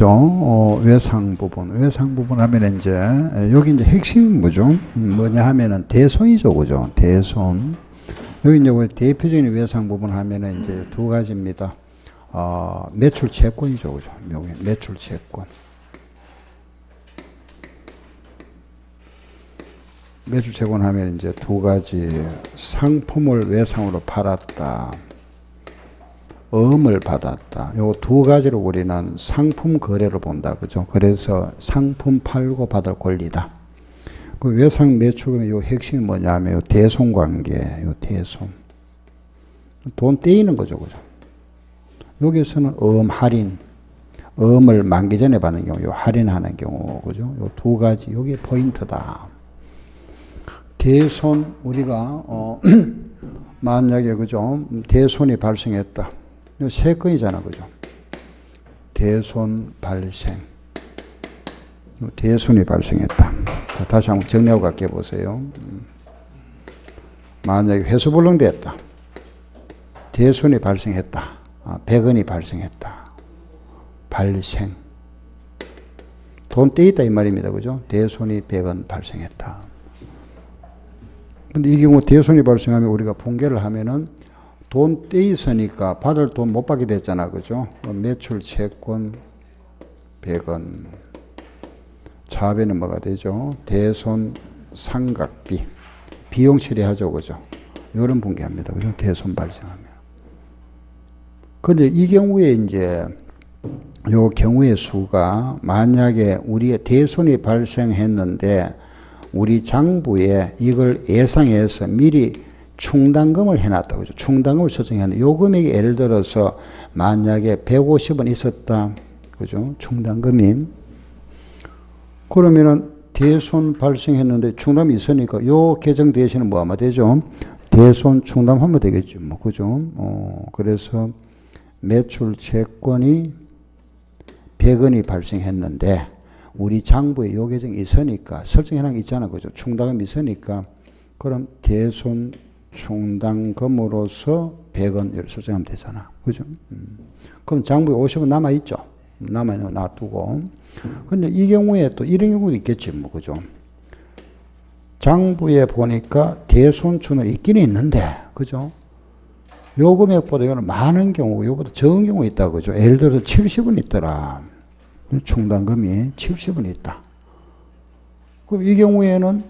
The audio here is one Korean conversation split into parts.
있죠. 어, 외상 부분. 외상 부분 하면 이제, 여기 이제 핵심이 뭐죠? 음, 뭐냐 하면은 대손이죠. 그죠? 대손. 여기 이제 우리 대표적인 외상 부분 하면은 이제 두 가지입니다. 어, 매출 채권이죠. 그죠? 여기 매출 채권. 매출 채권 하면 이제 두 가지 상품을 외상으로 팔았다. 음을 받았다. 요 두 가지로 우리는 상품 거래를 본다. 그죠? 그래서 상품 팔고 받을 권리다. 그 외상 매출금의 요 핵심이 뭐냐면 요 대손 관계, 요 대손. 돈 떼이는 거죠. 그죠? 여기서는 음 할인, 음을 만기 전에 받는 경우, 요 할인하는 경우, 그죠? 요 두 가지, 요게 포인트다. 대손, 우리가, 어, 만약에, 그죠? 대손이 발생했다. 세 건이잖아, 그죠? 대손 발생. 대손이 발생했다. 자, 다시 한번 정리하고 갈게 보세요. 만약에 회수불능됐다. 대손이 발생했다. 아, 100원이 발생했다. 발생. 돈 떼있다 이 말입니다. 그죠? 대손이 100원 발생했다. 근데 이 경우 대손이 발생하면 우리가 붕괴를 하면은 돈 떼있으니까 받을 돈 못 받게 됐잖아. 그죠? 매출 채권 100원. 차변은 뭐가 되죠? 대손 상각비. 비용 처리하죠. 그죠? 이런 붕괴합니다. 그죠? 대손 발생하면. 그런데 이 경우에 이제 요 경우의 수가 만약에 우리의 대손이 발생했는데 우리 장부에 이걸 예상해서 미리 충당금을 해놨다. 그죠? 충당금을 설정했는데 요 금액이 예를 들어서 만약에 150원 있었다. 그죠? 충당금이. 그러면은 대손 발생했는데 충당이 있으니까 요 계정 대신은 뭐 하면 되죠? 대손 충당하면 되겠죠. 뭐, 그죠? 어, 그래서 매출 채권이 100원이 발생했는데 우리 장부에 요 계정이 있으니까 설정해 놓은 게 있잖아. 그죠? 충당금이 있으니까 그럼 대손 충당금으로서 100원을 설정하면 되잖아. 그죠? 음. 그럼 장부에 50원 남아있죠? 남아있는 거 놔두고. 근데 이 경우에 또 이런 경우도 있겠지, 뭐, 그죠? 장부에 보니까 대손주는 있기는 있는데, 그죠? 요 금액보다 이거는 많은 경우, 요보다 적은 경우 있다, 그죠? 예를 들어서 70원 있더라. 충당금이 70원 있다. 그럼 이 경우에는,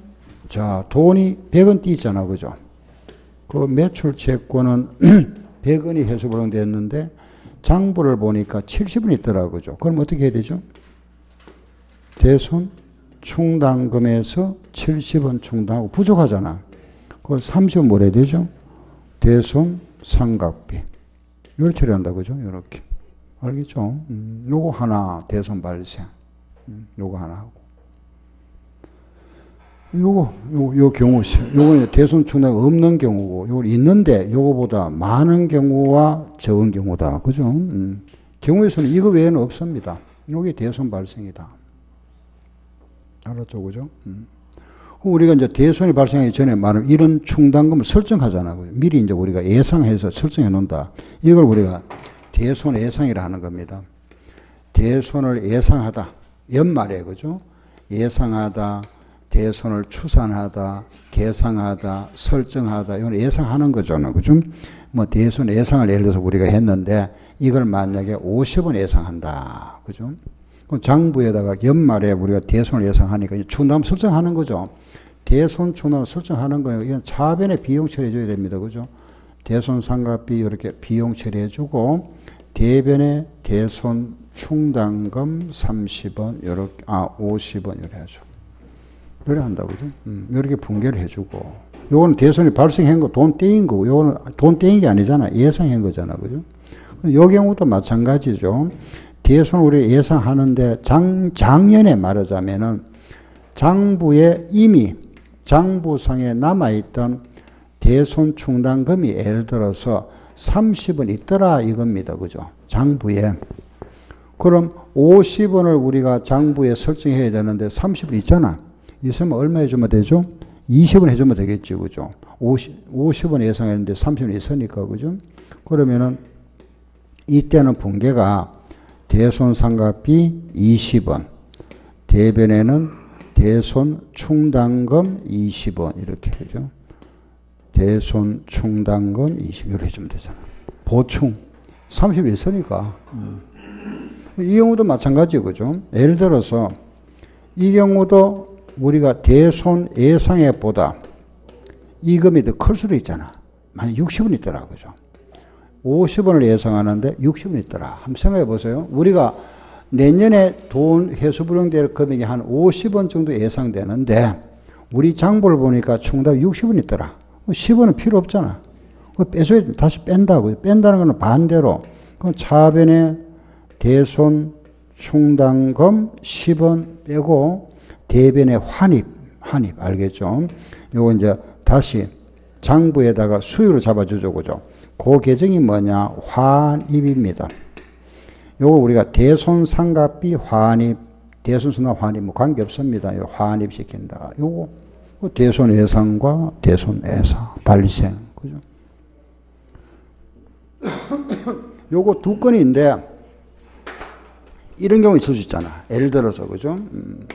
자, 돈이 100원 띄잖아, 그죠? 그 매출 채권은 100원이 해수불능 됐는데 장부를 보니까 70원 있더라 그죠. 그럼 어떻게 해야 되죠? 대손 충당금에서 70원 충당하고 부족하잖아. 그 30원 뭘 해야 되죠? 대손 상각비. 이걸 처리한다 그죠? 이렇게. 알겠죠? 음, 요거 하나 대손 발생. 음, 요거 하나 하고. 요거, 요, 요 경우, 요거는 대손 충당 없는 경우고, 요거 있는데, 요거보다 많은 경우와 적은 경우다. 그죠? 음. 경우에서는 이거 외에는 없습니다. 요게 대손 발생이다. 알았죠? 그죠? 음. 우리가 이제 대손이 발생하기 전에 말하면 이런 충당금을 설정하잖아. 요 미리 이제 우리가 예상해서 설정해 놓는다. 이걸 우리가 대손 예상이라 하는 겁니다. 대손을 예상하다. 연말에, 그죠? 예상하다. 대선을 추산하다, 계상하다, 설정하다, 이건 예상하는 거잖아. 그죠? 뭐 대선 예상을 예를 들어서 우리가 했는데 이걸 만약에 50원 예상한다. 그죠? 그럼 장부에다가 연말에 우리가 대선을 예상하니까 충남 설정하는 거죠. 대손 충남 설정하는 거예요. 이건 차변에 비용 처리해 줘야 됩니다. 그죠? 대손 상각비 이렇게 비용 처리해 주고 대변에 대손 충당금 30원, 이렇게, 아, 50원, 이렇게 하죠. 그래 한다고 그죠? 음, 이렇게 붕괴를 해주고. 요거는 대선이 발생한 거, 돈 떼인 거고, 요거는 돈 떼인 게 아니잖아. 예상한 거잖아. 그죠? 요 경우도 마찬가지죠. 대선 우리 예상하는데 장, 작년에 말하자면은 장부에 이미 장부상에 남아있던 대손 충당금이 예를 들어서 30원 있더라 이겁니다. 그죠? 장부에. 그럼 50원을 우리가 장부에 설정해야 되는데 30원 있잖아. 있으면 얼마 해주면 되죠? 20원 해주면 되겠죠. 그죠? 50, 50원 예상했는데 30원 있으니까, 그죠? 그러면은 이때는 붕괴가 대손 상각비 20원. 대변에는 대손 충당금 20원. 이렇게 하죠. 대손 충당금 20원. 이렇게 해주면 되잖아. 보충. 31서니까. 음. 이 경우도 마찬가지 그죠? 예를 들어서 이 경우도 우리가 대손 예상액보다 이금이 더 클 수도 있잖아. 만약 60원 있더라 그죠? 50원을 예상하는데 60원 있더라. 한번 생각해 보세요. 우리가 내년에 돈 회수 불용될 금액이 한 50원 정도 예상되는데 우리 장부를 보니까 총답 60원 있더라. 10원은 필요 없잖아. 빼줘야 다시 뺀다고. 뺀다는 것은 반대로 그럼 차변에 대손 충당금 10원 빼고 대변에 환입, 환입 알겠죠? 요거 이제 다시 장부에다가 수유로 잡아주죠, 그죠? 그 계정이 뭐냐? 환입입니다. 요거 우리가 대손상각비 환입, 대손상각 환입 뭐 관계 없습니다. 요 환입 시킨다. 요거 대손 예상과 대손 예사 발생, 그죠? 요거 두 건인데 이런 경우 있을 수 있잖아. 예를 들어서 그죠? 음.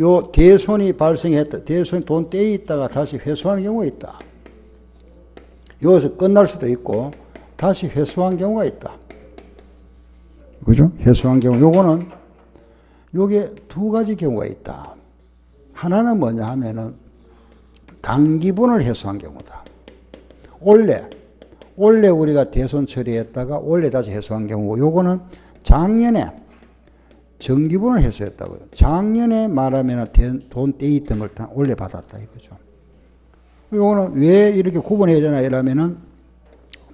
요 대손이 발생했다. 대손이 돈 떼에 있다가 다시 회수하는 경우가 있다. 여기서 끝날 수도 있고 다시 회수한 경우가 있다. 그죠? 회수한 경우 요거는 요게 두 가지 경우가 있다. 하나는 뭐냐 하면은 단기분을 회수한 경우다. 원래 원래 우리가 대손 처리했다가 원래 다시 회수한 경우고 요거는 작년에 정기분을 회수했다고요. 작년에 말하면 돈 떼 있던 걸 다 원래 받았다 이거죠. 요거는 왜 이렇게 구분해야 되나 이러면은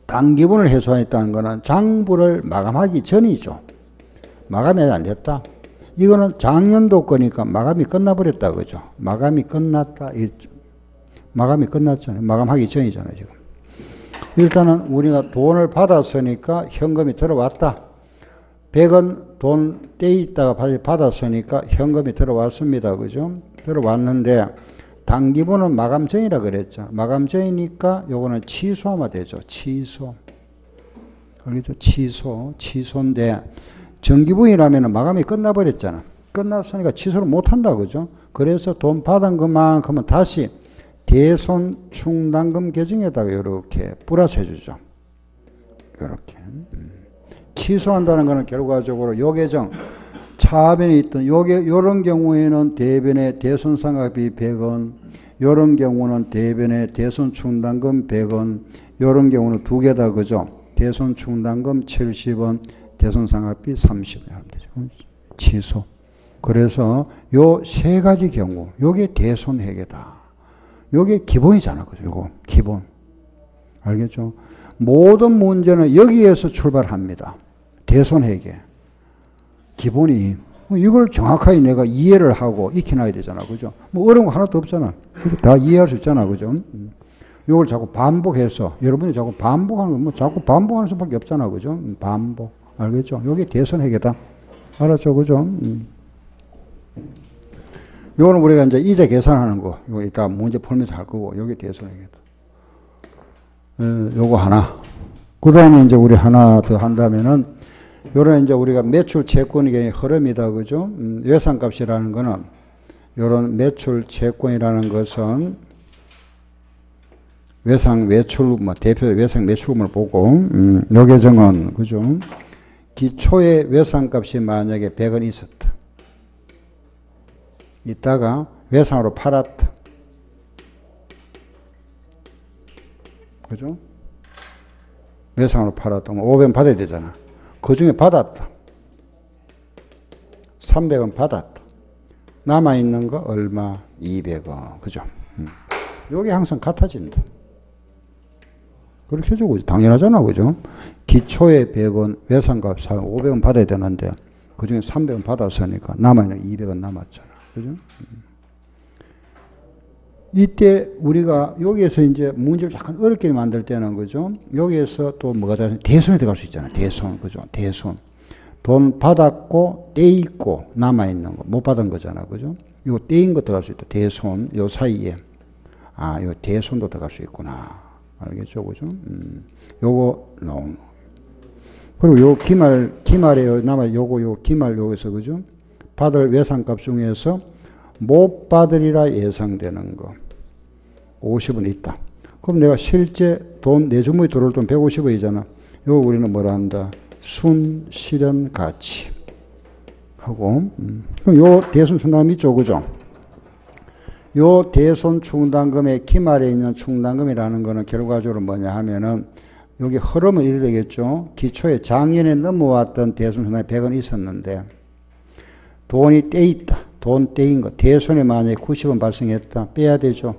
단기분을 회수했다는 거는 장부를 마감하기 전이죠. 마감이 안 됐다. 이거는 작년도 거니까 마감이 끝나버렸다 그죠. 마감이 끝났다. 마감이 끝났잖아요. 마감하기 전이잖아요 지금. 일단은 우리가 돈을 받았으니까 현금이 들어왔다. 100원 돈 떼 있다가 받았으니까 현금이 들어왔습니다. 그죠? 들어왔는데 단기분은 마감 전이라 그랬죠. 마감 전이니까 요거는 취소하면 되죠. 취소. 알겠죠? 취소. 취소인데 정기분이라면 마감이 끝나버렸잖아. 끝났으니까 취소를 못한다. 그죠? 그래서 돈 받은 것만큼은 다시 대손 충당금 계정에다가 이렇게 플러스 해주죠. 이렇게. 취소한다는 것은 결과적으로 요 계정, 차변에 있던 요게 요런 경우에는 대변에 대손상각비 100원, 요런 경우는 대변에 대손 충당금 100원, 요런 경우는 두 개 다 그죠? 대손 충당금 70원, 대손 상각비 30원 하면 되죠. 취소. 그래서 요 세 가지 경우, 요게 대손 회계다. 요게 기본이잖아. 그죠? 요거 기본. 알겠죠? 모든 문제는 여기에서 출발합니다. 회계. 기본이 이걸 정확하게 내가 이해를 하고 익혀놔야 되잖아. 그죠? 뭐 어려운 거 하나도 없잖아. 다 이해할 수 있잖아. 그죠? 이걸 자꾸 반복해서 여러분이 자꾸 반복하는 거 뭐 자꾸 반복하는 수밖에 없잖아. 그죠? 반복. 알겠죠? 여기 대손 회계다. 알았죠? 그죠? 음. 요거는 우리가 이제 이자 계산하는 거. 이거 이따 문제 풀면서 할 거고. 여기 대손 회계다. 에, 요거 하나. 그 다음에 이제 우리 하나 더 한다면은 요런 이제 우리가 매출 채권의 흐름이다. 그죠? 음, 외상값이라는 거는 요런 매출 채권이라는 것은 외상 매출, 뭐 대표 외상 매출금을 보고, 음, 요 계정은, 그죠? 기초의 외상값이 만약에 100원 있었다. 이따가 외상으로 팔았다. 그죠? 외상으로 팔았다. 500원 받아야 되잖아. 그 중에 받았다. 300원 받았다. 남아있는 거 얼마? 200원. 그죠? 음. 요게 항상 같아진다. 그렇게 해주고, 당연하잖아. 그죠? 기초에 100원, 외상값 500원 받아야 되는데, 그 중에 300원 받았으니까 남아있는 200원 남았잖아. 그죠? 음. 이때 우리가 여기에서 이제 문제를 약간 어렵게 만들 때는 그죠? 여기에서 또 뭐가 되냐 대손이 들어갈 수 있잖아요. 대손 그죠? 대손 돈 받았고 떼있고 남아 있는 거 못 받은 거잖아. 그죠? 요 떼인 거 들어갈 수 있다. 대손 요 사이에 아, 요 대손도 들어갈 수 있구나. 알겠죠? 그죠? 음. 요거 나온 그리고 요 기말, 기말에 남아 요거 요 기말 요에서 그죠? 받을 외상값 중에서 못 받으리라 예상되는 거. 50은 있다. 그럼 내가 실제 돈, 내 주머니 들어올 돈 150원이잖아. 요 우리는 뭐라 한다? 순, 실현, 가치. 하고, 음. 그럼 요 대손 충당금 있죠, 그죠? 요 대손 충당금의 기말에 있는 충당금이라는 거는 결과적으로 뭐냐 하면은 여기 흐름은 이래 되겠죠. 기초에 작년에 넘어왔던 대손 충당이 100원 있었는데 돈이 떼 있다. 돈 떼인 거. 대손에 만약에 90원 발생했다. 빼야 되죠.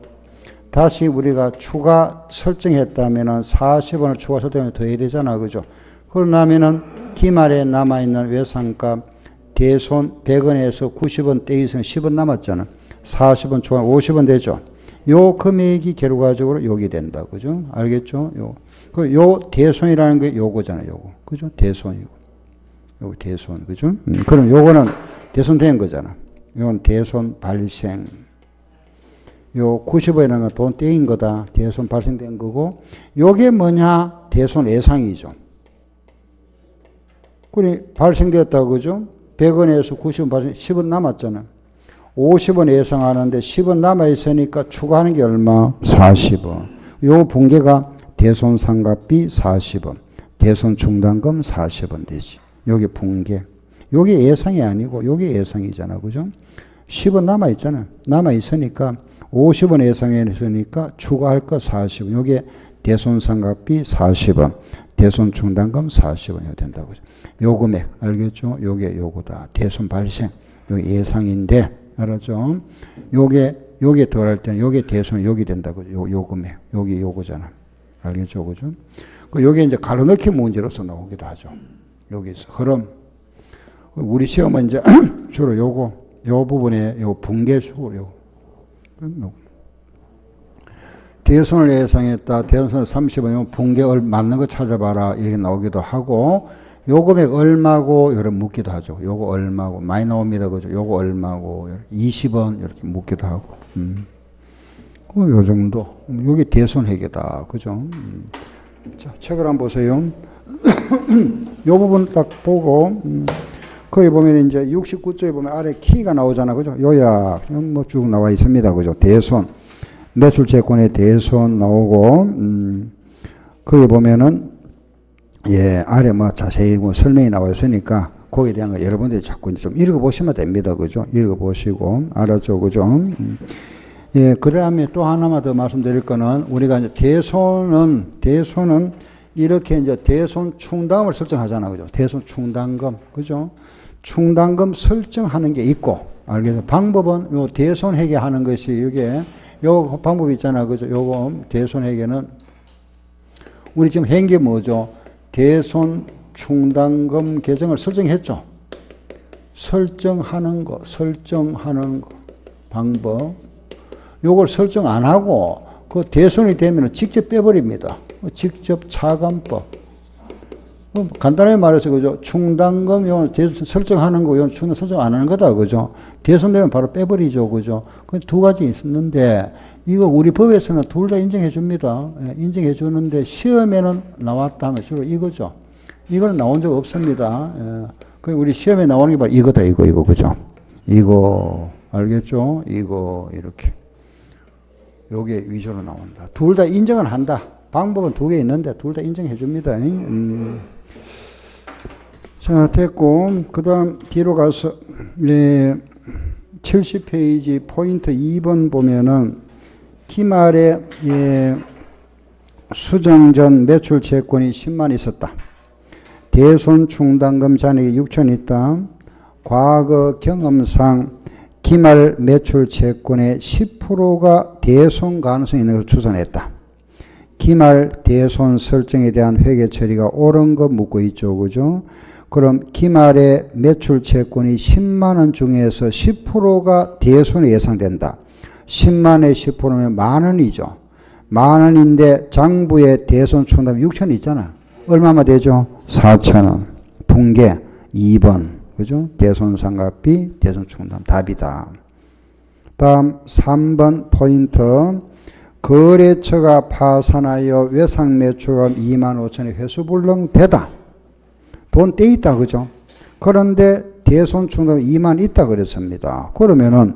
다시 우리가 추가 설정했다면은 40원을 추가 설정하면 더 해야 되잖아. 그죠? 그러나면은 기말에 남아있는 외상값 대손 100원에서 90원 떼있으면 10원 남았잖아. 40원 추가 50원 되죠. 요 금액이 결과적으로 요기 된다. 그죠? 알겠죠? 요. 그 요 대손이라는 게 요거잖아요. 요거. 그죠? 대손이고. 요 대손. 그죠? 음, 그럼 요거는 대손 된 거잖아. 이건 대손 발생. 요 90원이라는 건 돈 떼인 거다. 대손 발생된 거고. 요게 뭐냐? 대손 예상이죠. 그래, 발생되었다고 그죠? 100원에서 90원 발생, 10원 남았잖아. 50원 예상하는데 10원 남아 있으니까 추가하는 게 얼마? 40원. 요 붕괴가 대손 상각비 40원, 대손 충당금 40원 되지. 요게 붕괴. 요게 예상이 아니고 요게 예상이잖아. 그죠? 10원 남아 있잖아. 남아 있으니까 50원 예상했으니까 추가할 거 40원. 요게 대손 상각비 40원, 대손 충당금 40원이 된다고. 요 금액 알겠죠? 요게 요거다. 대손 발생. 요 예상인데 알았죠? 요게 요게 덜할 때는 요게 대손 여기 된다고. 요, 요 금액. 여기 요거잖아. 알겠죠? 그죠? 그 요게 이제 가로넣기 문제로서 나오기도 하죠. 여기서 흐름. 우리 시험은 이제 주로 요거 요 부분에 요 붕괴 수로 요 대손을 예상했다. 대손 30원 붕괴 맞는 거 찾아봐라. 이렇게 나오기도 하고 요 금액 얼마고 이런 묻기도 하죠. 요거 얼마고 많이 나옵니다. 그죠? 요거 얼마고 20원 이렇게 묻기도 하고. 음. 요 정도. 요게 대손회계다. 그죠? 음. 자, 책을 한번 보세요. 요 부분 딱 보고 음. 거기 보면 이제 69쪽에 보면 아래 키가 나오잖아. 그죠? 요약 뭐 쭉 나와 있습니다. 그죠? 대손. 매출 채권의 대손 나오고 음. 거기 보면은 예, 아래 뭐 자세히 뭐 설명이 나와 있으니까 거기에 대한 걸 여러분들이 자꾸 좀 읽어보시면 됩니다. 그죠? 읽어보시고, 알았죠? 그죠? 음. 예, 그 다음에 또 하나만 더 말씀드릴 거는 우리가 이제 대손은, 대손은 이렇게 이제 대손 충당을 설정하잖아. 그죠? 대손 충당금. 그죠? 충당금 설정하는 게 있고, 알겠죠? 방법은 요 대손 회계하는 것이 이게 요 방법이 있잖아. 그죠? 요거 대손 회계는 우리 지금 행계 뭐죠? 대손 충당금 계정을 설정했죠. 설정하는 거, 설정하는 거, 방법. 요걸 설정 안 하고 그 대손이 되면 직접 빼버립니다. 직접 차감법. 뭐 간단하게 말해서 그죠. 충당금 요 대손 설정하는 거, 요 충당 설정 안 하는 거다. 그죠. 대손되면 바로 빼버리죠. 그죠. 그 두 가지 있었는데 이거 우리 법에서는 둘 다 인정해 줍니다. 예, 인정해 주는데 시험에는 나왔다 하면 주로 이거죠. 이거는 나온 적 없습니다. 예, 그 우리 시험에 나오는 게 바로 이거다, 이거, 이거, 그죠? 이거, 알겠죠? 이거, 이렇게. 요게 위조로 나온다. 둘 다 인정은 한다. 방법은 두 개 있는데 둘 다 인정해 줍니다. 음. 자, 됐고, 그 다음 뒤로 가서, 예, 70페이지 포인트 2번 보면은, 기말에 예, 수정 전 매출 채권이 10만 있었다. 대손 충당금 잔액이 6천 있다. 과거 경험상 기말 매출 채권의 10%가 대손 가능성이 있는 것을 추산했다. 기말 대손 설정에 대한 회계 처리가 옳은 거 묻고 있죠. 그죠? 그럼 기말의 매출 채권이 10만 원 중에서 10%가 대손이 예상된다. 10만에 10%면 만 원이죠. 만 원인데 장부의 대손 충당 6천 있잖아. 얼마만 되죠? 4천 원. 붕괴 2번. 그죠? 대손 상각비, 대손 충당 답이다. 다음 3번 포인트. 거래처가 파산하여 외상 매출금 2만 5천에 회수불능되다. 돈 떼 있다 그죠? 그런데 대손 충당 2만 있다 그랬습니다. 그러면은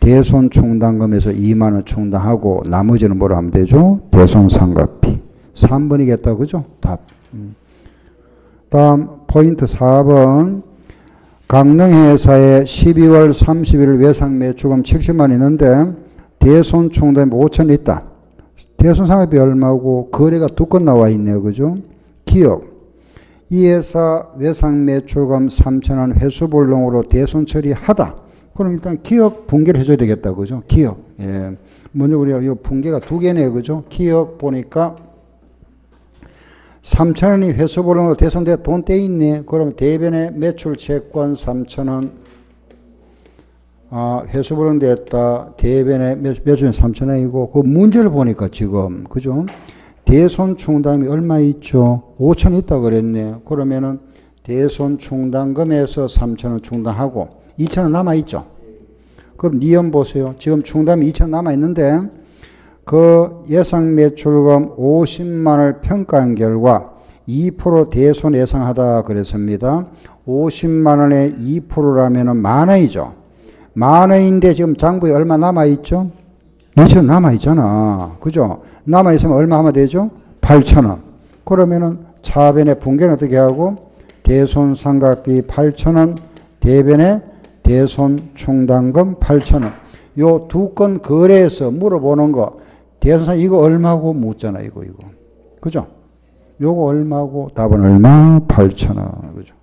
대손 충당금에서 2만 원 충당하고 나머지는 뭐로 하면 되죠? 대손 상각비 3번이겠다 그죠? 답. 음. 다음 포인트 4번 강릉회사에 12월 30일 외상 매출금 70만 있는데 대손 충당이 5천 있다. 대손 상업비 얼마고 거래가 두 건 나와 있네요. 그죠? 기업. 이 회사 외상 매출금 3천원 회수불능으로 대손 처리하다. 그럼 일단 기업 붕괴를 해줘야 되겠다. 그죠? 기업. 예. 먼저 우리가 이 붕괴가 두 개네요. 그죠? 기업 보니까 3천원이 회수불능으로 대손돼 돈 떼있네. 그럼 대변의 매출 채권 3천원 아, 회수불능 됐다. 대변의 매출은 3천원이고 그 문제를 보니까 지금 그죠? 대손 충당금이 얼마 있죠? 5천 있다 그랬네. 그러면은 대손 충당금에서 3천원 충당하고 2천원 남아 있죠. 그럼 니연 보세요. 지금 충당이 2천 남아 있는데 그 예상 매출금 50만을 평가한 결과 2% 대손 예상하다 그랬습니다. 50만 원에 2%라면은 만 원이죠. 만 원인데 지금 장부에 얼마 남아 있죠? 2천 남아 있잖아. 그죠? 남아 있으면 얼마 하면 되죠? 8천 원. 그러면은 차변의 붕괴는 어떻게 하고 대손 상각비 8천 원, 대변의 대손 충당금 8천 원. 요 두 건 거래해서 물어보는 거 대손상 이거 얼마고 묻잖아 이거 이거. 그죠? 요거 얼마고 답은 얼마? 8천 원. 그죠?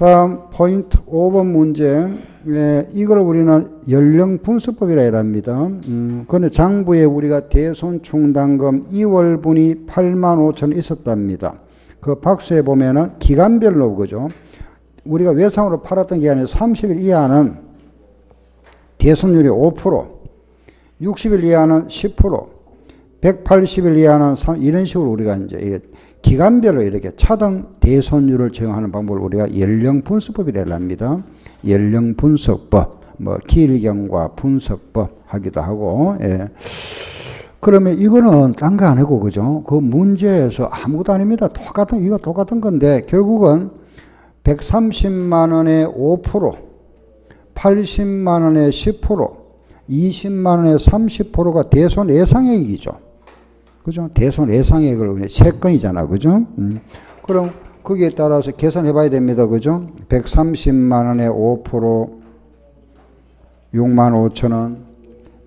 다음 포인트 5번 문제. 네, 이걸 우리는 연령 분수법이라 합니다. 음, 근데 장부에 우리가 대손 충당금 2월분이 8만 5천 있었답니다. 그 박스에 보면은 기간별로 그죠? 우리가 외상으로 팔았던 기간이 30일 이하는 대손율이 5%, 60일 이하는 10%, 180일 이하는 3, 이런 식으로 우리가 이제 기간별로 이렇게 차등 대손율을 적용하는 방법을 우리가 연령 분석법이라고 합니다. 연령 분석법, 뭐 길경과 분석법 하기도 하고, 예. 그러면 이거는 딴 거 아니고, 그죠? 그 문제에서 아무것도 아닙니다. 똑같은, 이거 똑같은 건데, 결국은 130만 원에 5%, 80만 원에 10%, 20만 원에 30%가 대손 예상액이죠. 그죠? 대손 예상액을 세 건이잖아. 그죠? 음. 그럼 거기에 따라서 계산해 봐야 됩니다. 그죠? 130만 원에 5% 6만 5천 원,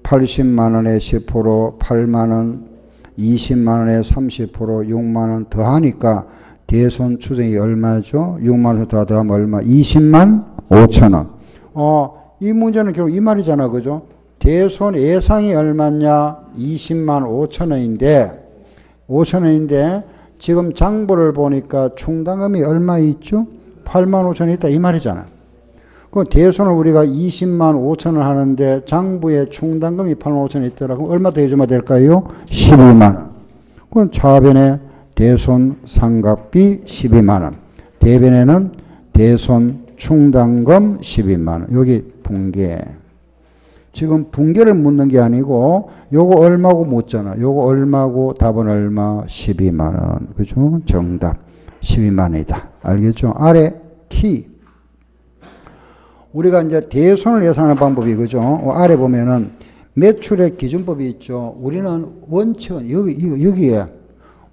80만 원에 10%, 8만 원, 20만 원에 30%, 6만 원 더하니까 대손 추정이 얼마죠? 6만 원더 더하면 얼마? 20만 5천 원. 어, 이 문제는 결국 이 말이잖아. 그죠? 대손 예상이 얼마냐? 20만 5천 원인데, 5천 원인데, 지금 장부를 보니까 충당금이 얼마 있죠? 8만 5천 원 있다. 이 말이잖아. 그 대손을 우리가 20만 5천 원 하는데, 장부에 충당금이 8만 5천 원 있더라. 그럼 얼마 더 해주면 될까요? 12만 원. 그럼 차변에 대손 상각비 12만 원. 대변에는 대손 충당금 12만 원. 여기 붕괴. 지금 붕괴를 묻는 게 아니고 요거 얼마고 묻잖아. 요거 얼마고 답은 얼마? 12만 원. 그죠? 정답 12만 원이다. 알겠죠? 아래 키. 우리가 이제 대손을 예상하는 방법이 그죠? 아래 보면은 매출의 기준법이 있죠. 우리는 원칙은 여기 여기에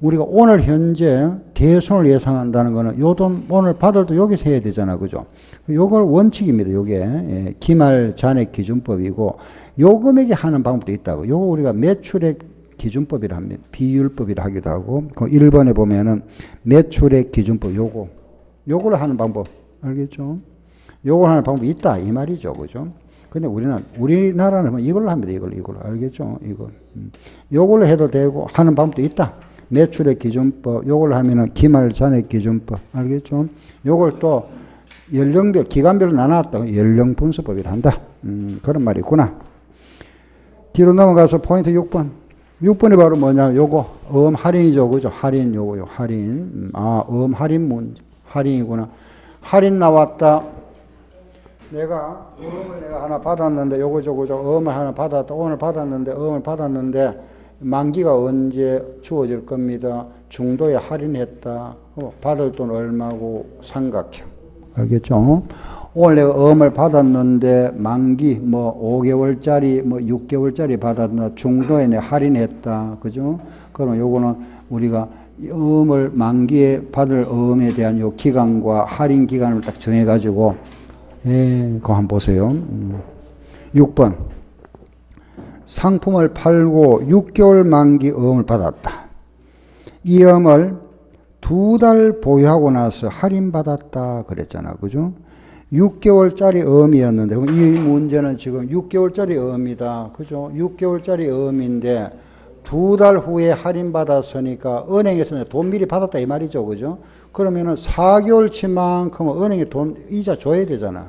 우리가 오늘 현재 대손을 예상한다는 거는 요 돈 오늘 받을 도 여기서 해야 되잖아. 그죠? 요걸 원칙입니다. 요게 예, 기말 잔액 기준법이고 요 금액이 하는 방법도 있다고. 요거 우리가 매출액 기준법이라 합니다. 비율법이라 하기도 하고 그 1번에 보면은 매출액 기준법 요거 요걸 하는 방법 알겠죠? 요걸 하는 방법이 있다 이 말이죠. 그죠? 근데 우리는 우리나라는 뭐 이걸로 합니다. 이걸 이걸 알겠죠? 이거 음. 요걸로 해도 되고 하는 방법도 있다. 매출액 기준법 요걸 하면은 기말 잔액 기준법 알겠죠? 요걸 또 연령별, 기간별로 나눴다. 연령 분수법이라 한다. 음, 그런 말이 있구나. 뒤로 넘어가서 포인트 6번. 6번이 바로 뭐냐, 요거, 음 할인이죠. 그죠? 할인, 요거, 요 할인. 음, 아, 음 할인 문제. 할인이구나. 할인 나왔다. 내가, 음을 내가 하나 받았는데, 요거, 저거, 저 음을 하나 받았다. 오늘 받았는데, 음을 받았는데, 만기가 언제 주어질 겁니다. 중도에 할인했다. 어, 받을 돈 얼마고 삼각형. 알겠죠? 내가 음을 받았는데 만기 뭐 5개월짜리 뭐 6개월짜리 받았나 중도에 내 할인했다. 그죠? 그러면 요거는 우리가 음을 만기에 받을 음에 대한 요 기간과 할인 기간을 딱 정해 가지고 예, 그거 한번 보세요. 음. 6번. 상품을 팔고 6개월 만기 음을 받았다. 이 음을 두 달 보유하고 나서 할인받았다 그랬잖아. 그죠? 6개월짜리 음이었는데 이 문제는 지금 6개월짜리 음이다. 그죠? 6개월짜리 음인데 두 달 후에 할인받았으니까 은행에서는 돈 미리 받았다 이 말이죠. 그죠? 그러면은 4개월치만큼은 은행에 돈 이자 줘야 되잖아.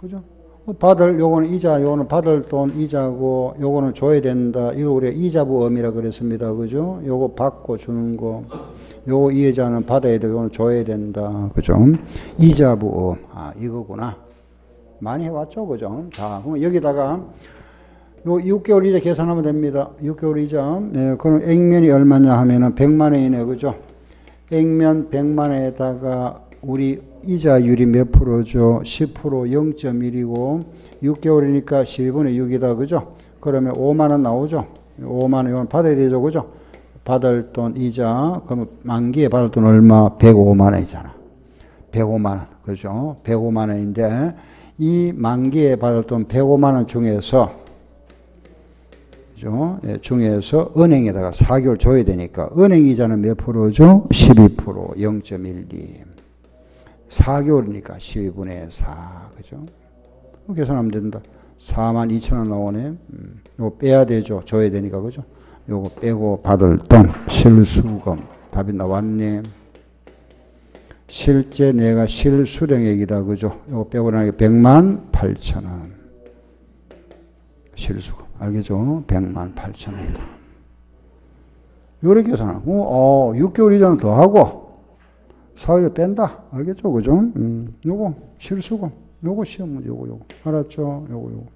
그죠? 받을 요거는 이자, 요거는 받을 돈 이자고 요거는 줘야 된다. 이거 우리가 이자부음이라 그랬습니다. 그죠? 요거 받고 주는 거. 요거 이자는 받아야 돼. 요거는 줘야 된다. 그죠? 이자부음. 아, 이거구나. 많이 해왔죠. 그죠? 자, 그럼 여기다가 요 6개월 이자 계산하면 됩니다. 6개월 이자. 네, 그럼 액면이 얼마냐 하면은 100만 원이네. 그죠? 액면 100만 원에다가 우리 이자율이 몇 프로죠? 10% 0.1이고 6개월이니까 12분의 6이다. 그죠? 그러면 5만 원 나오죠? 5만 원 받아야 되죠. 그죠? 받을 돈 이자 그러면 만기에 받을 돈 얼마? 105만 원이잖아. 105만 원. 그죠? 105만 원인데 이 만기에 받을 돈 105만 원 중에서 그죠? 예, 중에서 은행에다가 4개월 줘야 되니까 은행 이자는 몇 프로죠? 12% 0.12. 4개월이니까 12분의 4. 그죠? 계산하면 된다. 4만 2천 원 나오네. 음, 이거 빼야 되죠. 줘야 되니까. 그죠? 요거 빼고 받을 돈. 실수금. 답이 나왔네. 실제 내가 실수령액이다. 그죠? 요거 빼고 나니까 100만 8천 원. 실수금. 알겠죠? 100만 8천 원이다. 요렇게 계산하고, 어, 6개월 이자는 더 하고, 사회에 뺀다. 알겠죠? 그죠? 음, 요거 실수고, 요거 시험 문제, 요거, 요거. 알았죠? 요거, 요거.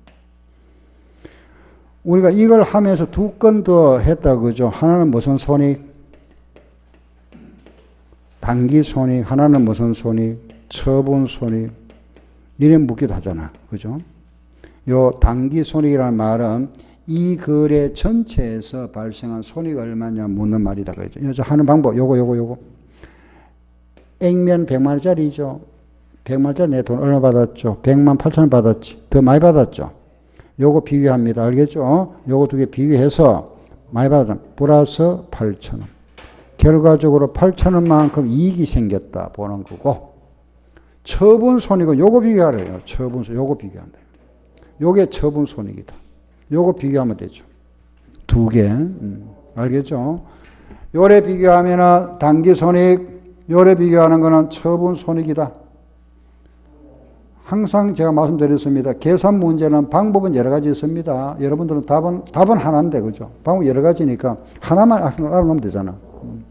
우리가 이걸 하면서 두 건 더 했다. 그죠? 하나는 무슨 손익? 단기 손익. 하나는 무슨 손익? 처분 손익. 니네 묻기도 하잖아. 그죠? 요 단기 손익이라는 말은 이 거래 전체에서 발생한 손익 얼마냐 묻는 말이다. 그죠? 죠 하는 방법, 요거, 요거, 요거. 액면 100만 원짜리죠. 100만 원짜리 내 돈 얼마 받았죠? 100만 8천 원 받았지. 더 많이 받았죠. 요거 비교합니다. 알겠죠? 요거 두 개 비교해서 많이 받았다. 플러스 8천 원. 결과적으로 8천 원만큼 이익이 생겼다 보는 거고 처분 손익은 요거 비교하래요. 처분 손 요거 비교한다. 요게 처분 손익이다. 요거 비교하면 되죠. 두 개. 음, 알겠죠? 요래 비교하면 단기 손익 요래 비교하는 것은 처분 손익이다. 항상 제가 말씀드렸습니다. 계산 문제는 방법은 여러 가지 있습니다. 여러분들은 답은, 답은 하나인데, 그죠? 방법 여러 가지니까 하나만 알아놓으면 되잖아. 음.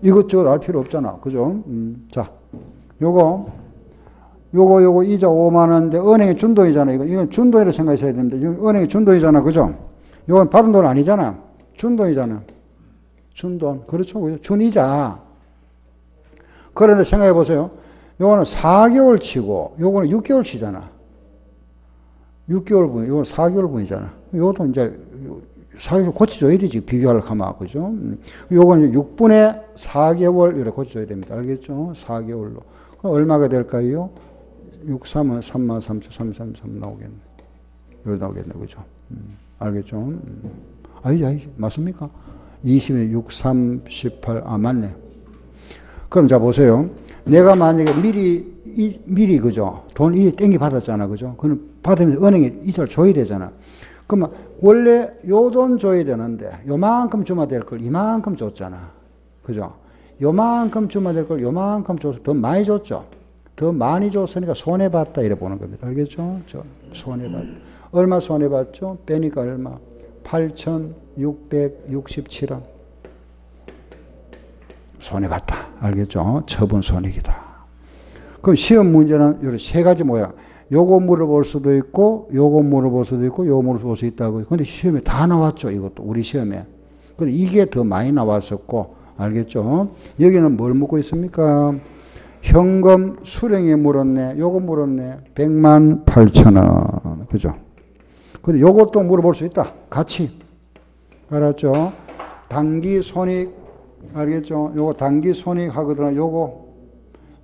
이것저것 알 필요 없잖아. 그죠? 음. 자, 요거, 요거, 요거 이자 5만원인데 은행에 준 돈이잖아. 이건, 이건 준 돈이라고 생각하셔야 됩니다. 은행에 준 돈이잖아. 그죠? 요건 받은 돈 아니잖아. 준 돈이잖아. 준 돈. 그렇죠. 그죠? 준 이자. 그런데 생각해 보세요. 요거는 4개월 치고 요거는 6개월 치잖아. 6개월 분, 요건 4개월 분이잖아. 요것도 이제 4개월 고쳐줘야 되지. 비교하려고 하면, 그죠? 음. 요거는 6분의 4개월, 이렇게 고쳐줘야 됩니다. 알겠죠? 4개월로. 그럼 얼마가 될까요? 6, 3은 3만 3천, 3, 3, 3 나오겠네. 여기 나오겠네. 그죠? 음. 알겠죠? 음. 아니지, 아니지. 맞습니까? 20에 6, 3, 18. 아, 맞네. 그럼 자 보세요. 내가 만약에 미리 이, 미리 그죠? 돈 이 땡기 받았잖아 그죠? 그럼 받으면서 은행에 이자를 줘야 되잖아. 그러면 원래 요 돈 줘야 되는데 요만큼 주면 될 걸 이만큼 줬잖아. 그죠? 요만큼 주면 될 걸 요만큼 줘서 더 많이 줬죠. 더 많이 줬으니까 손해 봤다 이래 보는 겁니다. 알겠죠? 저 손해봤다 얼마 손해 봤죠? 빼니까 얼마? 8,667원 손해봤다. 알겠죠? 처분 손익이다. 그럼 시험 문제는 이런 세 가지 모양. 요거 물어볼 수도 있고, 요거 물어볼 수도 있고, 요거 물어볼 수 있다고. 근데 시험에 다 나왔죠. 이것도. 우리 시험에. 근데 이게 더 많이 나왔었고, 알겠죠? 여기는 뭘 묻고 있습니까? 현금 수령에 물었네. 요거 물었네. 100만 8천 원. 그죠? 근데 요것도 물어볼 수 있다. 같이. 알았죠? 단기 손익 알겠죠? 요거 단기 손익 하거든. 요거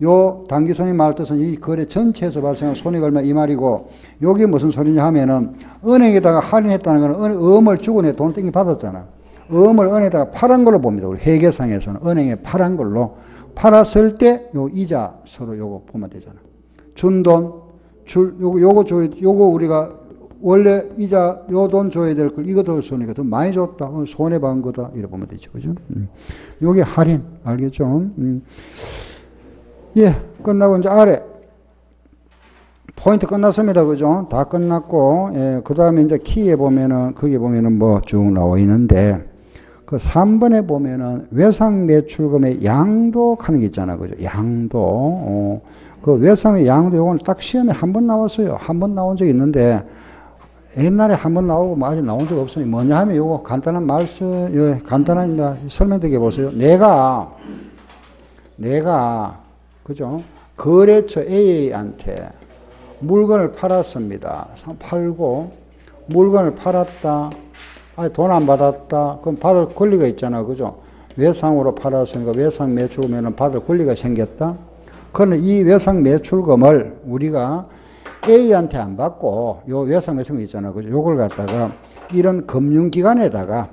요 단기 손익 말 뜻은 이 거래 전체에서 발생한 손익 얼마 이 말이고 여기 무슨 소리냐 하면은 은행에다가 할인했다는 거는 은, 음을 주고 내 돈 땡기 받았잖아. 음을 은행에다가 팔은 걸로 봅니다. 우리 회계상에서는 은행에 팔은 걸로 팔았을 때 요 이자 서로 요거 보면 되잖아. 준 돈, 줄 요거 요거 줘 요거 우리가 원래 이자 요 돈 줘야 될걸더 손해가 더 많이 줬다. 어, 손해 본 거다. 이래 보면 되죠. 그죠? 음. 요게 할인. 알겠죠? 음. 예, 끝나고 이제 아래 포인트 끝났습니다. 그죠? 다 끝났고, 예, 그 다음에 이제 키에 보면은, 거기 보면은 뭐 쭉 나와 있는데, 그 3번에 보면은 외상 매출금의 양도하는 게 있잖아. 그죠? 양도. 어, 그 외상의 양도 요거는 딱 시험에 한 번 나왔어요. 한 번 나온 적이 있는데, 옛날에 한 번 나오고 뭐 아직 나온 적 없으니 뭐냐 하면 요거 간단한 말씀, 예, 간단한 이제 설명드리게 보세요. 내가, 내가, 그죠? 거래처 A한테 물건을 팔았습니다. 팔고, 물건을 팔았다. 아니, 돈안 받았다. 그럼 받을 권리가 있잖아. 그죠? 외상으로 팔았으니까 외상 매출금에는 받을 권리가 생겼다. 그러면 이 외상 매출금을 우리가 A한테 안 받고, 요 외상 매출금 있잖아. 그죠? 요걸 갖다가 이런 금융기관에다가,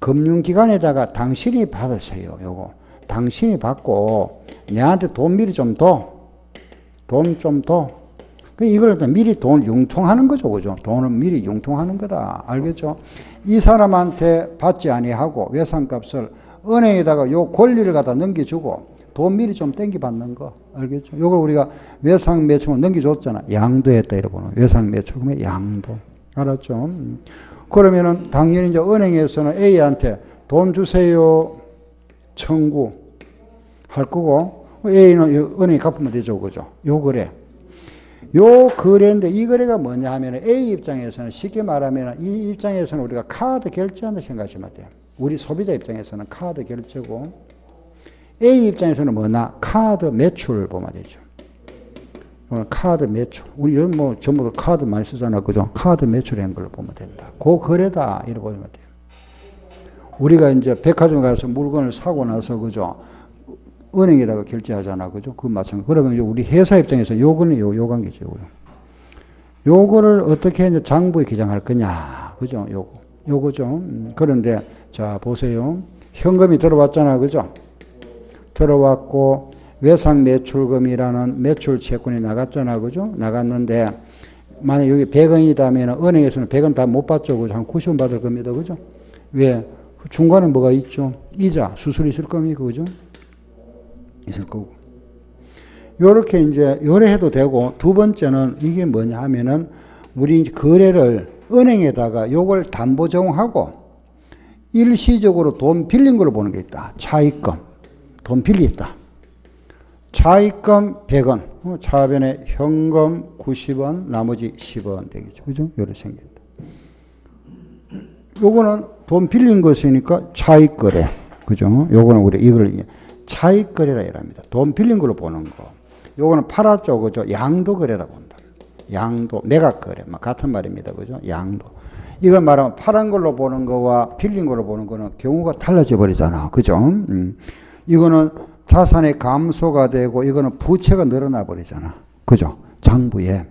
금융기관에다가 당신이 받으세요. 요거. 당신이 받고, 내한테 돈 미리 좀 더. 돈 좀 더. 그 이걸 미리 돈 융통하는 거죠, 그죠? 돈을 미리 융통하는 거다, 알겠죠? 이 사람한테 받지 아니하고 외상값을 은행에다가 요 권리를 갖다 넘겨주고 돈 미리 좀 땡기 받는 거, 알겠죠? 요걸 우리가 외상 매출금 넘겨줬잖아, 양도했다 이러고 는 외상 매출금의 양도, 알았죠? 음. 그러면은 당연히 이제 은행에서는 A한테 돈 주세요 청구 할 거고 A는 은행에 갚으면 되죠, 그죠? 요 거래. 요 거래인데 이 거래가 뭐냐 하면 A 입장에서는 쉽게 말하면 이 입장에서는 우리가 카드 결제한다 생각하시면 돼요. 우리 소비자 입장에서는 카드 결제고 A 입장에서는 뭐나 카드 매출을 보면 되죠. 어, 카드 매출. 우리 요즘 뭐 전부 다 카드 많이 쓰잖아. 그죠? 카드 매출한 걸 보면 된다. 그 거래다. 이렇게 보면 돼요. 우리가 이제 백화점 가서 물건을 사고 나서 그죠? 은행에다가 결제하잖아. 그죠? 그 마찬가지. 그러면 우리 회사 입장에서 요거는 요, 요 관계죠. 요거를 어떻게 이제 장부에 기장할 거냐. 그죠? 요거. 요거죠. 음, 그런데, 자, 보세요. 현금이 들어왔잖아. 그죠? 들어왔고, 외상 매출금이라는 매출 채권이 나갔잖아. 그죠? 나갔는데, 만약 여기 100원이다면 은행에서는 100원 다 못 받죠. 그죠? 한 90원 받을 겁니다. 그죠? 왜? 중간에 뭐가 있죠? 이자, 수술이 있을 겁니까? 그죠? 있을 거고. 요렇게 이제 요래 해도 되고 두 번째는 이게 뭐냐 하면은 우리 거래를 은행에다가 요걸 담보 제공하고 일시적으로 돈 빌린 걸로 보는 게 있다. 차입금. 돈 빌렸다. 차입금 100원. 어, 차변에 현금 90원, 나머지 10원 되겠죠. 그죠? 요렇게 생겼다. 요거는 돈 빌린 것이니까 차익거래. 그죠? 요거는 우리 이걸 차익거래라 이랍니다. 돈 빌린 걸로 보는 거. 요거는 팔았죠. 그죠? 양도거래라고 본다. 양도, 매각거래. 막 같은 말입니다. 그죠? 양도. 이걸 말하면 팔은 걸로 보는 거와 빌린 걸로 보는 거는 경우가 달라져 버리잖아. 그죠? 음. 이거는 자산의 감소가 되고 이거는 부채가 늘어나 버리잖아. 그죠? 장부에.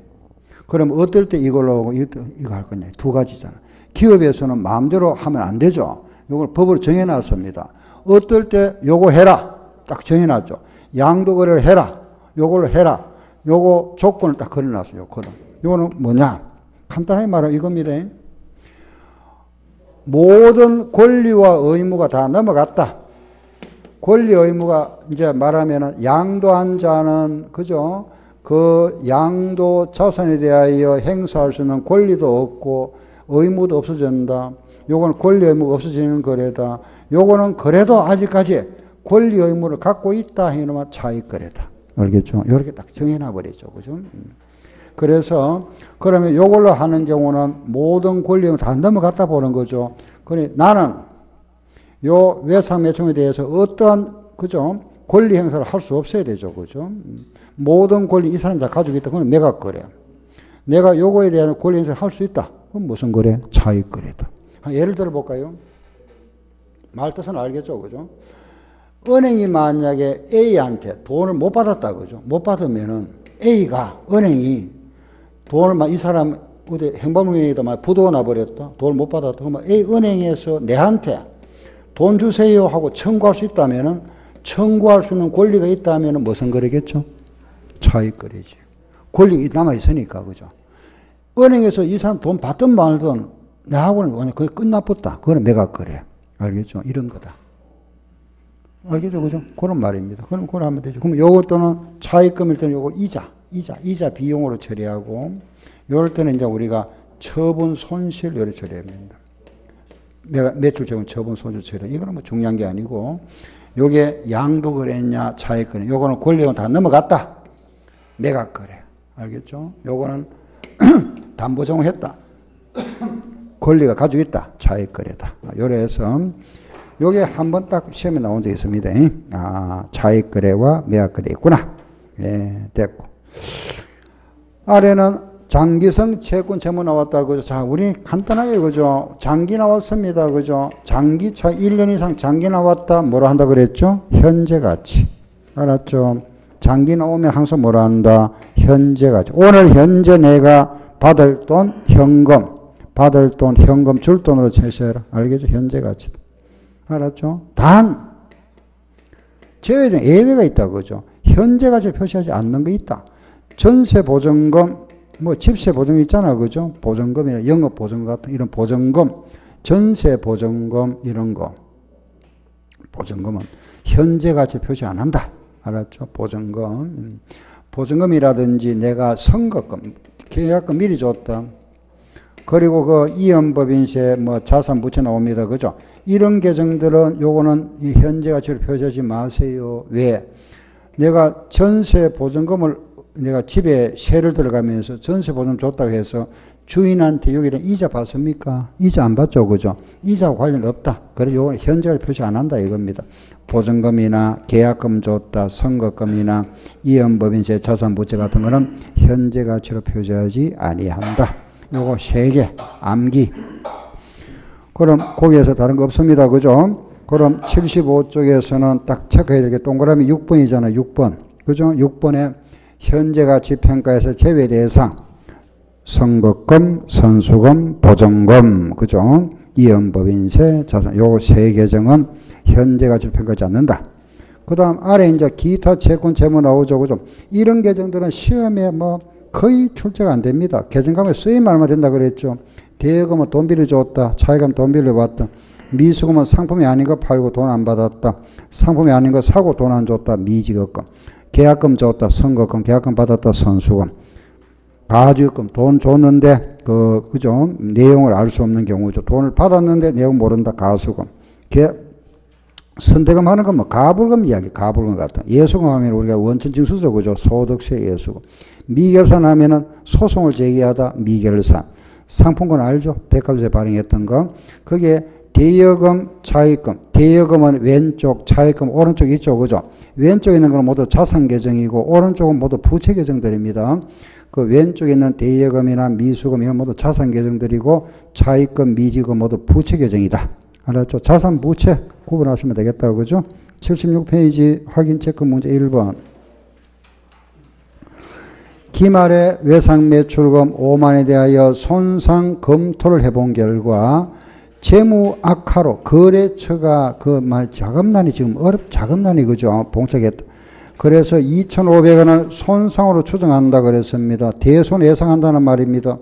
그럼 어떨 때 이걸로 이거, 이거 할 거냐? 두 가지잖아. 기업에서는 마음대로 하면 안 되죠. 이걸 법으로 정해놨습니다. 어떨 때 요거 해라. 딱 정해놨죠. 양도 거래를 해라. 요걸 해라. 요거 조건을 딱 걸어놨어요. 요거는. 요거는 뭐냐? 간단하게 말하면 이겁니다. 모든 권리와 의무가 다 넘어갔다. 권리 의무가 이제 말하면은 양도한 자는 그죠? 그 양도 자산에 대하여 행사할 수 있는 권리도 없고 의무도 없어진다. 요거는 권리 의무가 없어지는 거래다. 요거는 그래도 아직까지 권리 의무를 갖고 있다 이놈은 차익 거래다. 알겠죠? 이렇게 딱 정해놔 버리죠. 그죠? 그래서 그러면 요걸로 하는 경우는 모든 권리 의무 다 넘어갔다 보는 거죠. 그래 나는 요 외상 매총에 대해서 어떠한 그죠 권리 행사를 할 수 없어야 되죠, 그죠? 모든 권리 이 사람이 다 가지고 있다. 그건 매각 거래. 내가 요거에 대한 권리 행사를 할 수 있다. 그건 무슨 거래? 차익 거래다. 예를 들어 볼까요? 말 뜻은 알겠죠, 그죠? 은행이 만약에 A한테 돈을 못 받았다, 그죠? 못 받으면은 A가 은행이 돈을 막 이 사람 어디 행방문에다 막 부도나 버렸다. 돈을 못 받았다. 그러면 A 은행에서 내한테 돈 주세요 하고 청구할 수 있다면은 청구할 수 있는 권리가 있다면은 무슨 거래겠죠? 차익 거래지. 권리가 남아 있으니까 그죠? 은행에서 이 사람 돈 받든 말든 나하고는 완전 거의 끝나버다. 그거는 매각 거래. 알겠죠? 이런 거다. 알겠죠? 그죠? 그런 말입니다. 그럼 그걸 하면 되죠. 그럼 요것도는 차익금일 때는 요거 이자, 이자, 이자 비용으로 처리하고, 요럴 때는 이제 우리가 처분 손실 요래 처리합니다. 내가 매출 적은 처분 손실 처리. 이거는 뭐 중요한 게 아니고, 요게 양도 거래냐, 차익 거래. 요거는 권리가 다 넘어갔다. 매각 거래. 알겠죠? 요거는 담보정했다. 권리가 가지고 있다. 차익 거래다. 요래서 요게 한 번 딱 시험에 나온 적 있습니다. 아, 차익 거래와 매각 거래 있구나. 예, 됐고. 아래는 장기성 채권 채무 나왔다. 그죠? 자, 우리 간단하게 그죠? 장기 나왔습니다. 그죠? 장기차 1년 이상 장기 나왔다. 뭐라 한다 그랬죠? 현재 가치. 알았죠? 장기 나오면 항상 뭐라 한다? 현재 가치. 오늘 현재 내가 받을 돈 현금. 받을 돈 현금 줄 돈으로 제시해라. 알겠죠? 현재 가치. 알았죠? 단 제외된 예외가 있다 그죠? 현재 가치 표시하지 않는 게 있다. 전세 보증금 뭐 집세 보증 있잖아 그죠? 보증금이나 영업 보증금 같은 이런 보증금 전세 보증금 이런 거 보증금은 현재 가치 표시 안 한다. 알았죠? 보증금 보증금이라든지 내가 선거금 계약금 미리 줬다. 그리고 그 이연법인세 뭐 자산 부채 나옵니다. 그죠? 이런 계정들은 요거는 이 현재 가치를 표시하지 마세요. 왜? 내가 전세 보증금을 내가 집에 세를 들어가면서 전세 보증 줬다고 해서 주인한테 여기는 이자 받습니까? 이자 안 받죠. 그죠? 이자 관련 없다. 그래서 요거는 현재를 표시 안 한다 이겁니다. 보증금이나 계약금 줬다, 선거금이나 이연법인세 자산 부채 같은 거는 현재 가치로 표시하지 아니한다. 요거 세 개, 암기. 그럼 거기에서 다른 거 없습니다. 그죠? 그럼 75쪽에서는 딱 체크해야 될 게 동그라미 6번이잖아. 6번. 그죠? 6번에 현재 가치 평가에서 제외 대상. 선거금, 선수금, 보증금. 그죠? 이연법인세, 자산. 요 세 계정은 현재 가치를 평가하지 않는다. 그 다음 아래 이제 기타 채권 채무 나오죠. 그죠? 이런 계정들은 시험에 뭐 거의 출제가 안 됩니다. 계정감에 쓰임 말만 된다 그랬죠. 대여금은 돈 빌려줬다. 차익금 돈 빌려봤다. 미수금은 상품이 아닌 거 팔고 돈 안 받았다. 상품이 아닌 거 사고 돈 안 줬다. 미지급금. 계약금 줬다. 선거금. 계약금 받았다. 선수금. 가지금 돈 줬는데 그 그죠 내용을 알 수 없는 경우죠. 돈을 받았는데 내용 모른다. 가수금. 계 선대금 하는 건 뭐 가불금 이야기, 가불금 같은. 예수금 하면 우리가 원천징수죠, 그죠? 소득세 예수금. 미결산 하면은 소송을 제기하다 미결산. 상품권 알죠? 백화점에 발행했던 거. 그게 대여금, 차익금. 대여금은 왼쪽, 차익금 오른쪽 있죠, 그죠? 왼쪽에 있는 건 모두 자산 계정이고 오른쪽은 모두 부채 계정들입니다. 그 왼쪽에 있는 대여금이나 미수금 이런 모두 자산 계정들이고 차익금, 미지금 모두 부채 계정이다. 알았죠? 자산 부채 구분하시면 되겠다. 그죠? 76페이지 확인 체크 문제 1번. 기말에 외상 매출금 5만에 대하여 손상 검토를 해본 결과 재무 악화로 거래처가 그 자금난이 지금 어렵 자금난이 그죠 봉착했다. 그래서 2,500원을 손상으로 추정한다 그랬습니다. 대손 예상한다는 말입니다.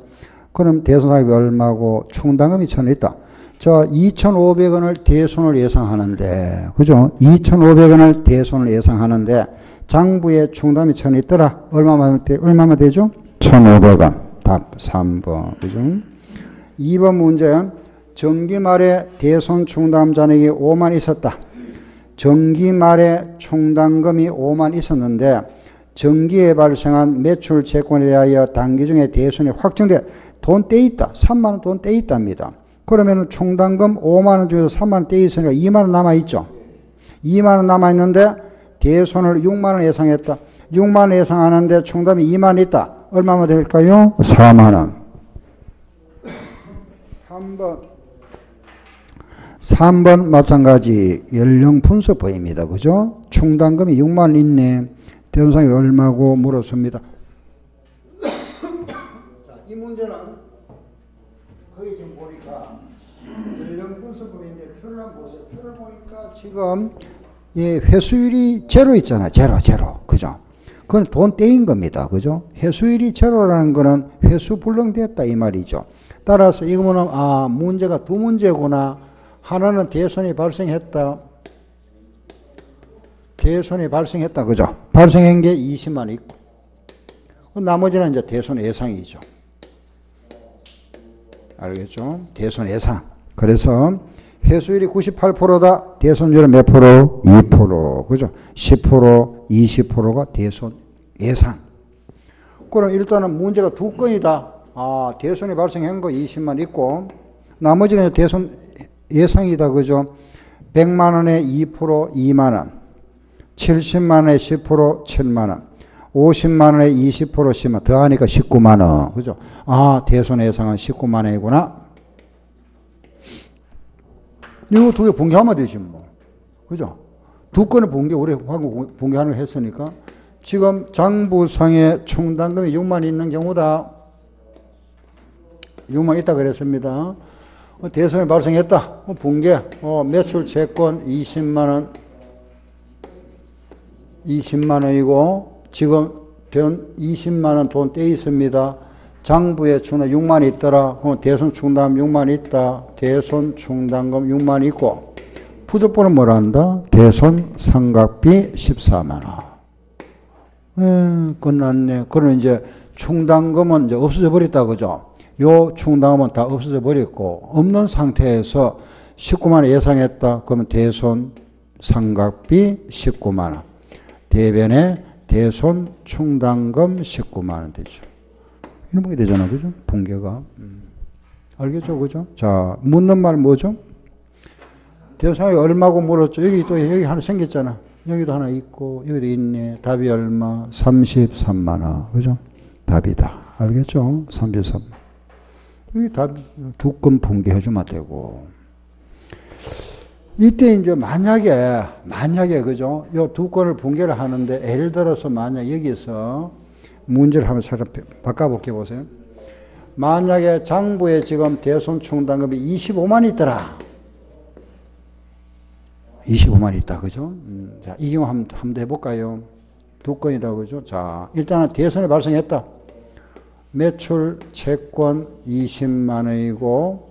그럼 대손상이 얼마고 충당금이 천 있다. 자, 2,500원을 대손을 예상하는데, 그죠? 2,500원을 대손을 예상하는데, 장부에 충당이 천 있더라. 얼마만, 얼마만 되죠? 1,500원. 답 3번. 그죠? 2번 문제. 정기 말에 대손 충당 잔액이 5만 있었다. 정기 말에 충당금이 5만 있었는데, 정기에 발생한 매출 채권에 대하여 단기 중에 대손이 확정돼 돈 떼 있다. 3만 원 돈 떼 있답니다. 그러면 총당금 5만 원 중에서 3만 원 떼 있으니까 2만 원 남아 있죠. 2만 원 남아 있는데 대손을 6만 원 예상했다. 6만 원 예상하는데 총담이 2만 원 있다. 얼마면 될까요? 4만 원. 3번. 3번 마찬가지 연령 분석 보입니다. 그죠? 총당금이 6만 있네. 대원상이 얼마고 물었습니다. 자, 이 문제는 거기 지금 보니까 연령 분석 보인데 표를 한번 보세요. 표를 보니까 지금 예, 회수율이 제로 있잖아. 제로, 제로. 그죠? 그건 돈 떼인 겁니다. 그죠? 회수율이 제로라는 거는 회수 불능됐다 이 말이죠. 따라서 이거 보면 아, 문제가 두 문제구나. 하나는 대손이 발생했다. 대손이 발생했다. 그죠? 발생한 게 20만 있고. 나머지는 이제 대손 예상이죠. 알겠죠? 대손 예상. 그래서 회수율이 98%다. 대손율은 몇 프로? 2%. 그죠? 10%, 20%가 대손 예상. 그럼 일단은 문제가 두 건이다. 아, 대손이 발생한 거 20만 있고, 나머지는 대손 예상이다. 그죠? 100만 원에 2% 2만 원, 70만 원에 10% 7만 원, 50만 원에 20% 10만 원, 더하니까 19만 원. 그죠? 아, 대손 예상은 19만 원이구나. 이거 두 개 분개하면 되지 뭐. 그죠? 두 건을 분개, 우리 방금 분개하는 걸 했으니까. 지금 장부상에 총당금이 6만 있는 경우다. 6만 있다 그랬습니다. 어, 대선이 발생했다. 어, 붕괴. 어, 매출 채권 20만 원. 20만 원이고, 지금 된 20만 원 돈 떼 있습니다. 장부에 충당 6만 있더라. 어, 대손 충당 6만 있다. 대손 충당금 6만 있고, 부족분은 뭐라 한다? 대손 상각비 14만 원. 에, 끝났네. 그럼 이제 충당금은 이제 없어져 버렸다. 그죠? 요 충당금은 다 없어져 버렸고 없는 상태에서 19만 원 예상했다. 그러면 대손 상각비 19만 원. 대변에 대손 충당금 19만 원 되죠. 이런 게 되잖아. 그죠? 붕괴가. 음. 알겠죠? 그죠? 자, 묻는 말 뭐죠? 대상이 얼마고 물었죠? 여기 또 여기 하나 생겼잖아. 여기도 하나 있고 여기도 있네. 답이 얼마? 33만 원. 그죠? 답이다. 알겠죠? 33만 여기 다두 건 붕괴해 주면 되고. 이때 이제 만약에, 만약에, 그죠? 요 두 건을 붕괴를 하는데, 예를 들어서 만약 여기서 문제를 한번 살짝 바꿔볼게 보세요. 만약에 장부에 지금 대손 총당금이 25만 있더라. 25만 있다, 그죠? 음, 자, 이 경우 한번, 한번 해볼까요? 두 건이다, 그죠? 자, 일단은 대손이 발생했다. 매출 채권 20만 원이고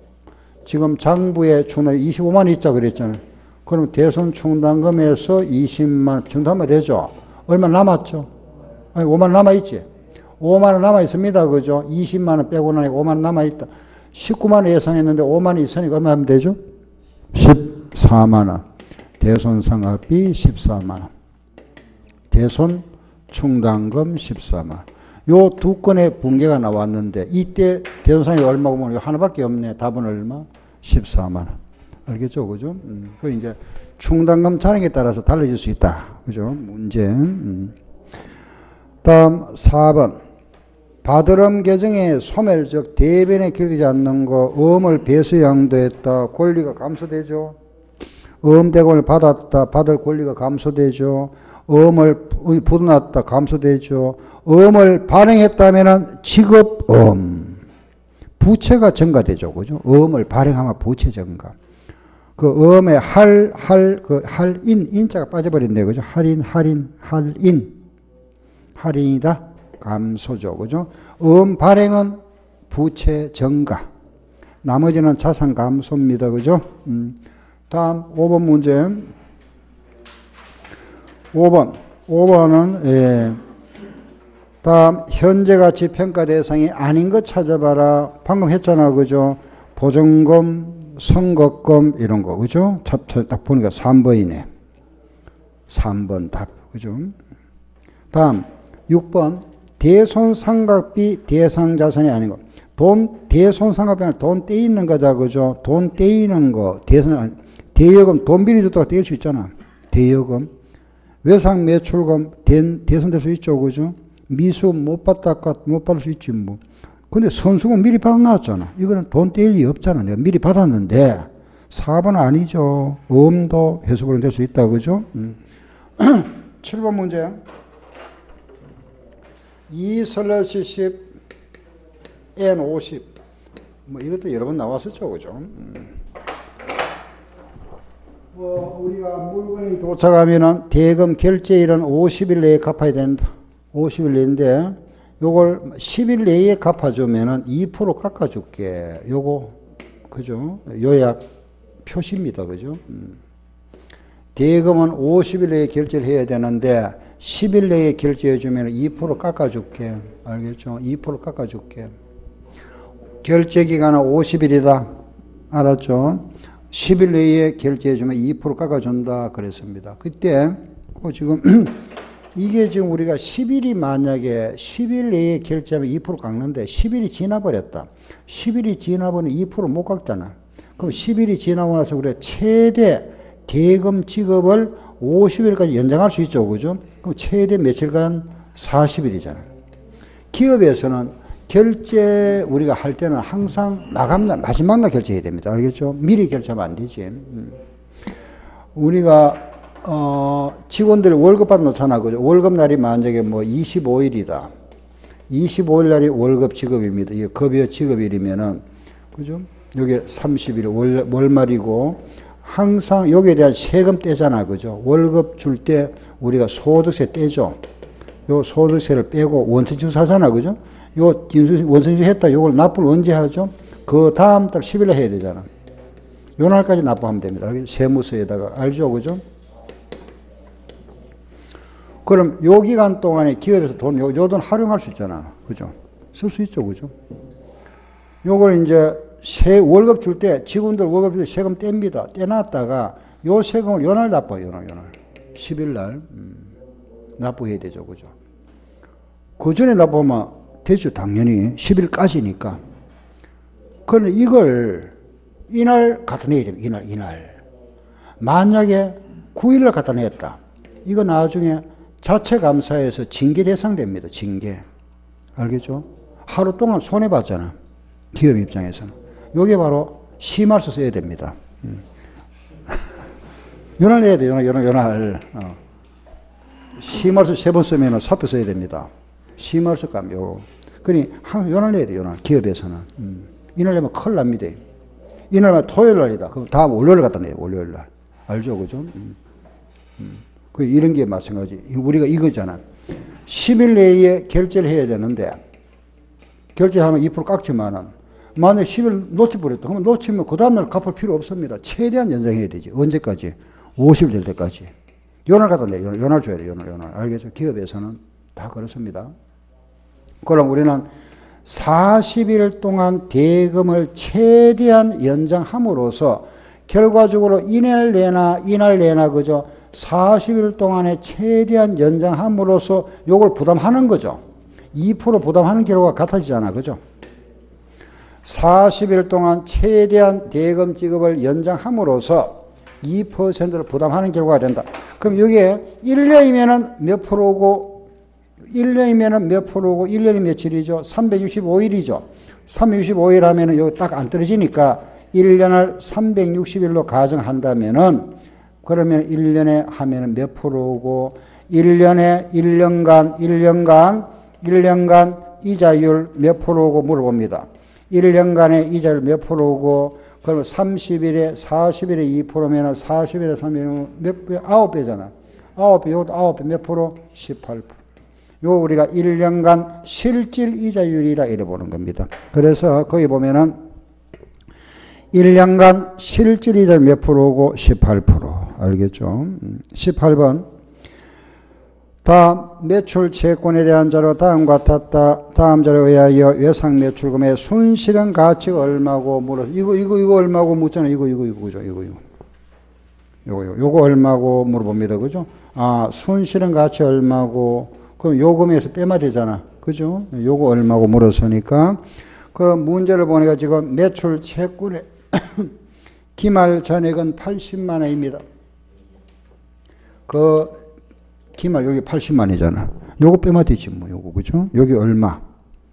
지금 장부에 충당 25만 원 있자 그랬잖아요. 그럼 대손 충당금에서 20만 충당하면 되죠. 얼마 남았죠? 아니 5만 원 남아 있지. 5만 원 남아 있습니다. 그죠? 20만 원 빼고 나니까 5만 원 남아 있다. 19만 원 예상했는데 5만 원 있으니까 얼마 하면 되죠? 14만 원. 대손 상각비 14만 원. 대손 충당금 14만 원. 요 두 건의 분개가 나왔는데 이때 대손상각비 얼마고 보면 하나밖에 없네. 답은 얼마? 14만 원. 알겠죠? 그죠? 음, 그 이제 충당금 잔액에 따라서 달라질 수 있다. 그죠? 문제. 음. 다음 4번. 바드럼 계정에 소멸적 대변에 기록되지 않는 거 음을 배수 양도했다. 권리가 감소되죠. 음대금을 받았다. 받을 권리가 감소되죠. 음을 부도났다. 감소되죠. 음을 발행했다면 직업음. 부채가 증가되죠. 그죠? 음을 발행하면 부채 증가. 그 음에 할, 할, 그 할인, 인자가 빠져버린대. 그죠? 할인, 할인, 할인. 할인이다. 감소죠. 그죠? 음 발행은 부채 증가. 나머지는 자산 감소입니다. 그죠? 음. 다음 5번 문제. 5번. 5번은, 예. 다음 현재 가치 평가 대상이 아닌 것 찾아봐라. 방금 했잖아. 그죠? 보증금, 선거금 이런 거. 그죠? 딱 보니까 3번이네. 3번 답. 그죠? 다음 6번 대손 상각비 대상 자산이 아닌 것. 돈 아니라 돈 떼이는 거다 그죠? 돈 떼이는 거 대손 대여금 돈 비리 줬다가 떼일 수 있잖아. 대여금 외상 매출금 대, 대손될 수 있죠 그죠? 미수 못 받다가 못 받을 수 있지 뭐. 근데 선수금 미리 받아놨잖아. 이거는 돈 떼일 리 없잖아. 내가 미리 받았는데 사업은 아니죠. 음도 해수불은 될 수 있다 그죠? 음. 7번 문제. 2 슬러시 10 N 50. 뭐 이것도 여러 번 나왔었죠, 그죠? 음. 뭐 우리가 물건이 도착하면은 대금 결제일은 50일 내에 갚아야 된다. 50일 내인데 요걸 10일 내에 갚아주면은 2% 깎아줄게. 요거 그죠? 요약 표시입니다, 그죠? 음. 대금은 50일 내에 결제를 해야 되는데 10일 내에 결제해주면 2% 깎아줄게. 알겠죠? 2% 깎아줄게. 결제 기간은 50일이다. 알았죠? 10일 내에 결제해주면 2% 깎아준다. 그랬습니다. 그때, 그 지금, 이게 지금 우리가 10일이 만약에 10일 내에 결제하면 2% 깎는데 10일이 지나버렸다. 10일이 지나버리면 2%못 깎잖아. 그럼 10일이 지나고 나서 우리가 최대 대금 지급을 50일까지 연장할 수 있죠. 그죠? 그럼 최대 며칠간 40일이잖아. 기업에서는 결제 우리가 할 때는 항상 마감날, 마지막 날 결제해야 됩니다. 알겠죠? 미리 결제하면 안 되지. 음. 우리가, 어, 직원들 월급 받아 놓잖아. 그죠? 월급 날이 만약에 뭐 25일이다. 25일 날이 월급 지급입니다. 이게 급여 지급일이면은, 그죠? 요게 30일 월, 월말이고, 항상 여기에 대한 세금 떼잖아. 그죠? 월급 줄 때 우리가 소득세 떼죠. 요 소득세를 빼고 원천징수 하잖아. 그죠? 요 진수, 원천징수 했다. 요걸 납부를 언제 하죠? 그 다음 달 10일에 해야 되잖아. 요 날까지 납부하면 됩니다. 세무서에다가. 알죠? 그죠? 그럼 요 기간 동안에 기업에서 돈, 요, 요 돈 활용할 수 있잖아. 그죠? 쓸 수 있죠. 그죠? 요걸 이제 세, 월급 줄 때, 직원들 월급 줄 때 세금 뗍니다. 떼놨다가 요 세금을 요날 납부해요. 요날, 요날. 10일 날. 음, 납부해야 되죠. 그죠? 그 전에 납부하면 되죠. 당연히. 10일까지니까. 그런데 이걸 이날 갖다 내야 됩니다. 이날, 이날. 만약에 9일날 갖다 냈다. 이거 나중에 자체 감사에서 징계 대상됩니다. 징계. 알겠죠? 하루 동안 손해봤잖아. 기업 입장에서는. 요게 바로 심할서 써야 됩니다. 음. 연할 내야 돼, 연할, 연할, 연할. 어. 심할서 세 번 쓰면 사표 써야 됩니다. 심할서 감, 요. 그니, 연할 내야 돼, 연할. 기업에서는. 음. 이날 내면 큰일 납니다. 이날 만 토요일 날이다. 그럼 다음 월요일 갖다 내요, 월요일 날. 알죠, 그죠? 음. 음. 그 이런 게 마찬가지. 우리가 이거잖아. 10일 내에 결제를 해야 되는데, 결제하면 2% 깎지만은, 만약 10일 놓쳐버렸다. 그러면 놓치면 그 다음날 갚을 필요 없습니다. 최대한 연장해야 되지. 언제까지? 50일 될 때까지. 연할 갖다 내. 연, 연할 줘야 돼. 연할, 연할. 알겠죠? 기업에서는 다 그렇습니다. 그럼 우리는 40일 동안 대금을 최대한 연장함으로써 결과적으로 이날 내나 이날 내나 그죠? 40일 동안에 최대한 연장함으로써 요걸 부담하는 거죠. 2% 부담하는 결과가 같아지잖아. 그죠? 40일 동안 최대한 대금 지급을 연장함으로써 2%를 부담하는 결과가 된다. 그럼 여기에 1년이면은 몇 프로고 1년이면은 몇 프로고 1년이 며칠이죠? 365일이죠. 365일 하면은 여기 딱 안 떨어지니까 1년을 360일로 가정한다면은 그러면 1년에 하면은 몇 프로고 1년에 1년간 1년간 1년간 이자율 몇 프로고 물어봅니다. 1년간의 이자율 몇 프로고, 그러면 30일에, 40일에 2%면 40일에 3%면 몇 배? 9배잖아. 9배, 이것도 9배 몇 프로? 18%. 요 우리가 1년간 실질 이자율이라 이래 보는 겁니다. 그래서 거기 보면은 1년간 실질 이자율 몇 프로고 18%. 알겠죠? 18번. 다음 매출 채권에 대한 자료 다음과 같다. 다음 자료에 의하여 외상 매출금의 순실현 가치가 얼마고 물어. 이거 이거 이거 얼마고 묻잖아. 이거 이거 이거 그죠? 이거 이거. 요거, 요거 얼마고 물어봅니다. 그죠? 아, 순실현 가치 얼마고 그럼 요금에서 빼면 되잖아. 그죠? 요거 얼마고 물었으니까 그 문제를 보니까 지금 매출 채권의 기말 잔액은 80만 원입니다. 그 기말 여기 80만이잖아. 요거 빼면 되지 뭐 요거 그죠? 여기 얼마?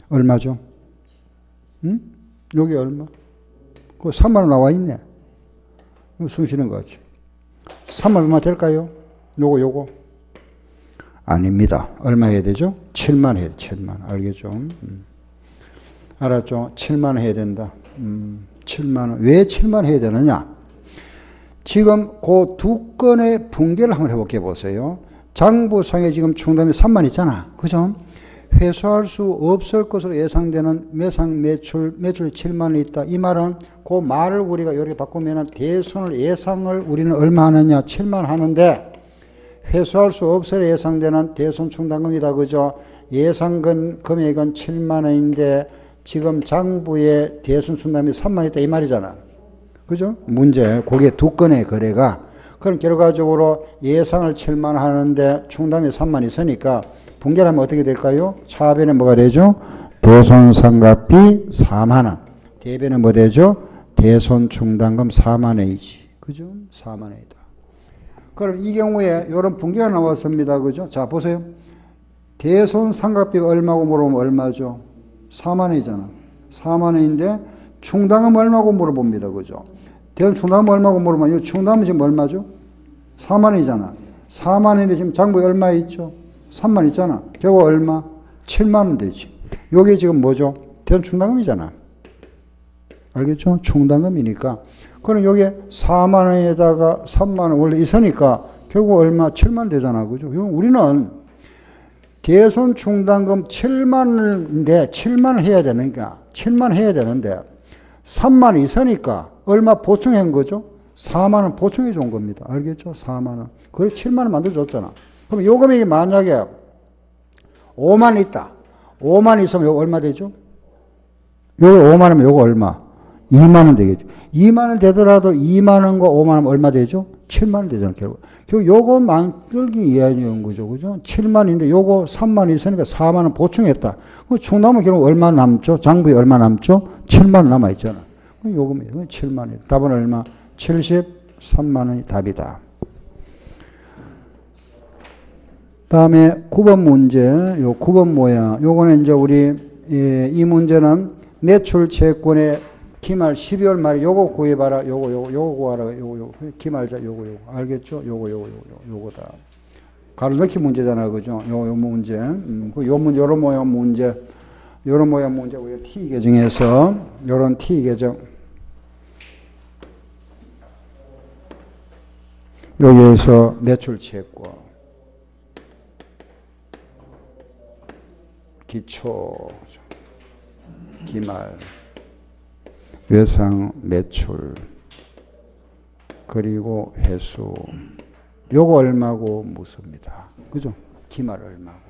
얼마죠? 응? 여기 얼마? 그 3만 원 나와 있네. 숨 쉬는 거 같지? 3만 얼마 될까요? 요거 요거 아닙니다. 얼마 해야 되죠? 7만 해야 돼. 7만 알겠죠? 음. 알았죠? 7만 해야 된다. 음, 7만 원. 왜 7만 해야 되느냐? 지금 그 두 건의 붕괴를 한번 해볼게 보세요. 장부상에 지금 충담이 3만 있잖아. 그죠? 회수할 수 없을 것으로 예상되는 매상 매출, 매출 7만원 있다. 이 말은 그 말을 우리가 이렇게 바꾸면 대손을 예상을 우리는 얼마 하느냐? 7만 하는데 회수할 수 없을 예상되는 대손 충당금이다. 그죠? 예상 금액은 7만 원인데 지금 장부에 대손 충당금이 3만 있다. 이 말이잖아. 그죠? 문제. 그게 두 건의 거래가 그럼 결과적으로 예상을 7만 하는데 충당이 3만 있으니까 분결하면 어떻게 될까요? 차변에 뭐가 되죠? 대손상각비 4만 원. 대변에 뭐 되죠? 대손 충당금 4만 원이지. 그죠? 4만 원이다. 그럼 이 경우에 이런 분계가 나왔습니다. 그죠? 자, 보세요. 대손 상각비가 얼마고 물어보면 얼마죠? 4만 원이잖아. 4만 원인데 충당금 얼마고 물어봅니다. 그죠? 대손 충당금 얼마고 물어보면 이 충당금은 지금 얼마죠? 4만 원이잖아. 4만 원인데 지금 장부에 얼마 있죠? 3만 있잖아. 저거 얼마? 7만 원 되지. 요게 지금 뭐죠? 대손 충당금이잖아. 알겠죠? 충당금이니까. 그럼 요게 4만 원에다가 3만 원 원래 있으니까 결국 얼마? 7만 되잖아. 그죠? 우리는 대손 충당금 7만원인데 7만 해야 되니까 7만 해야 되는데 3만 있으니까 얼마 보충한 거죠? 4만 원 보충해 준 겁니다. 알겠죠? 4만 원. 그래 7만 원 만들어 줬잖아. 그럼 요 금액이 만약에 5만 있다. 5만 있으면 요거 얼마 되죠? 요거 5만원이면 요거 얼마? 2만원 되겠죠. 2만원 되더라도 2만원과 5만원 얼마 되죠? 7만원 되잖아, 결국. 결국 요거 만들기 위한 거죠. 그죠? 7만인데 요거 3만 있으니까 4만원 보충했다. 그 충남은 결국 얼마 남죠? 장부에 얼마 남죠? 7만원 남아있잖아. 요금이 7만원. 답은 얼마? 73만원이 답이다. 다음에 9번 문제, 요 9번 모양. 요거는 이제 우리, 예, 이 문제는 매출 채권의 기말 12월 말에 요거 구해봐라. 요거, 요거, 요거 구하라. 요거, 요거. 기말자 요거, 요거. 알겠죠? 요거, 요거, 요거, 요거다. 가로 넣기 문제잖아. 그죠? 요, 요 문제. 음, 그요 문제, 요런 모양 문제. 요런 모양 문제. 우리가 T 계정에서, 요런 T 계정. 여기에서 매출 채권. 기초, 기말, 외상 매출, 그리고 회수. 요거 얼마고 묻습니다. 그죠? 기말 얼마고.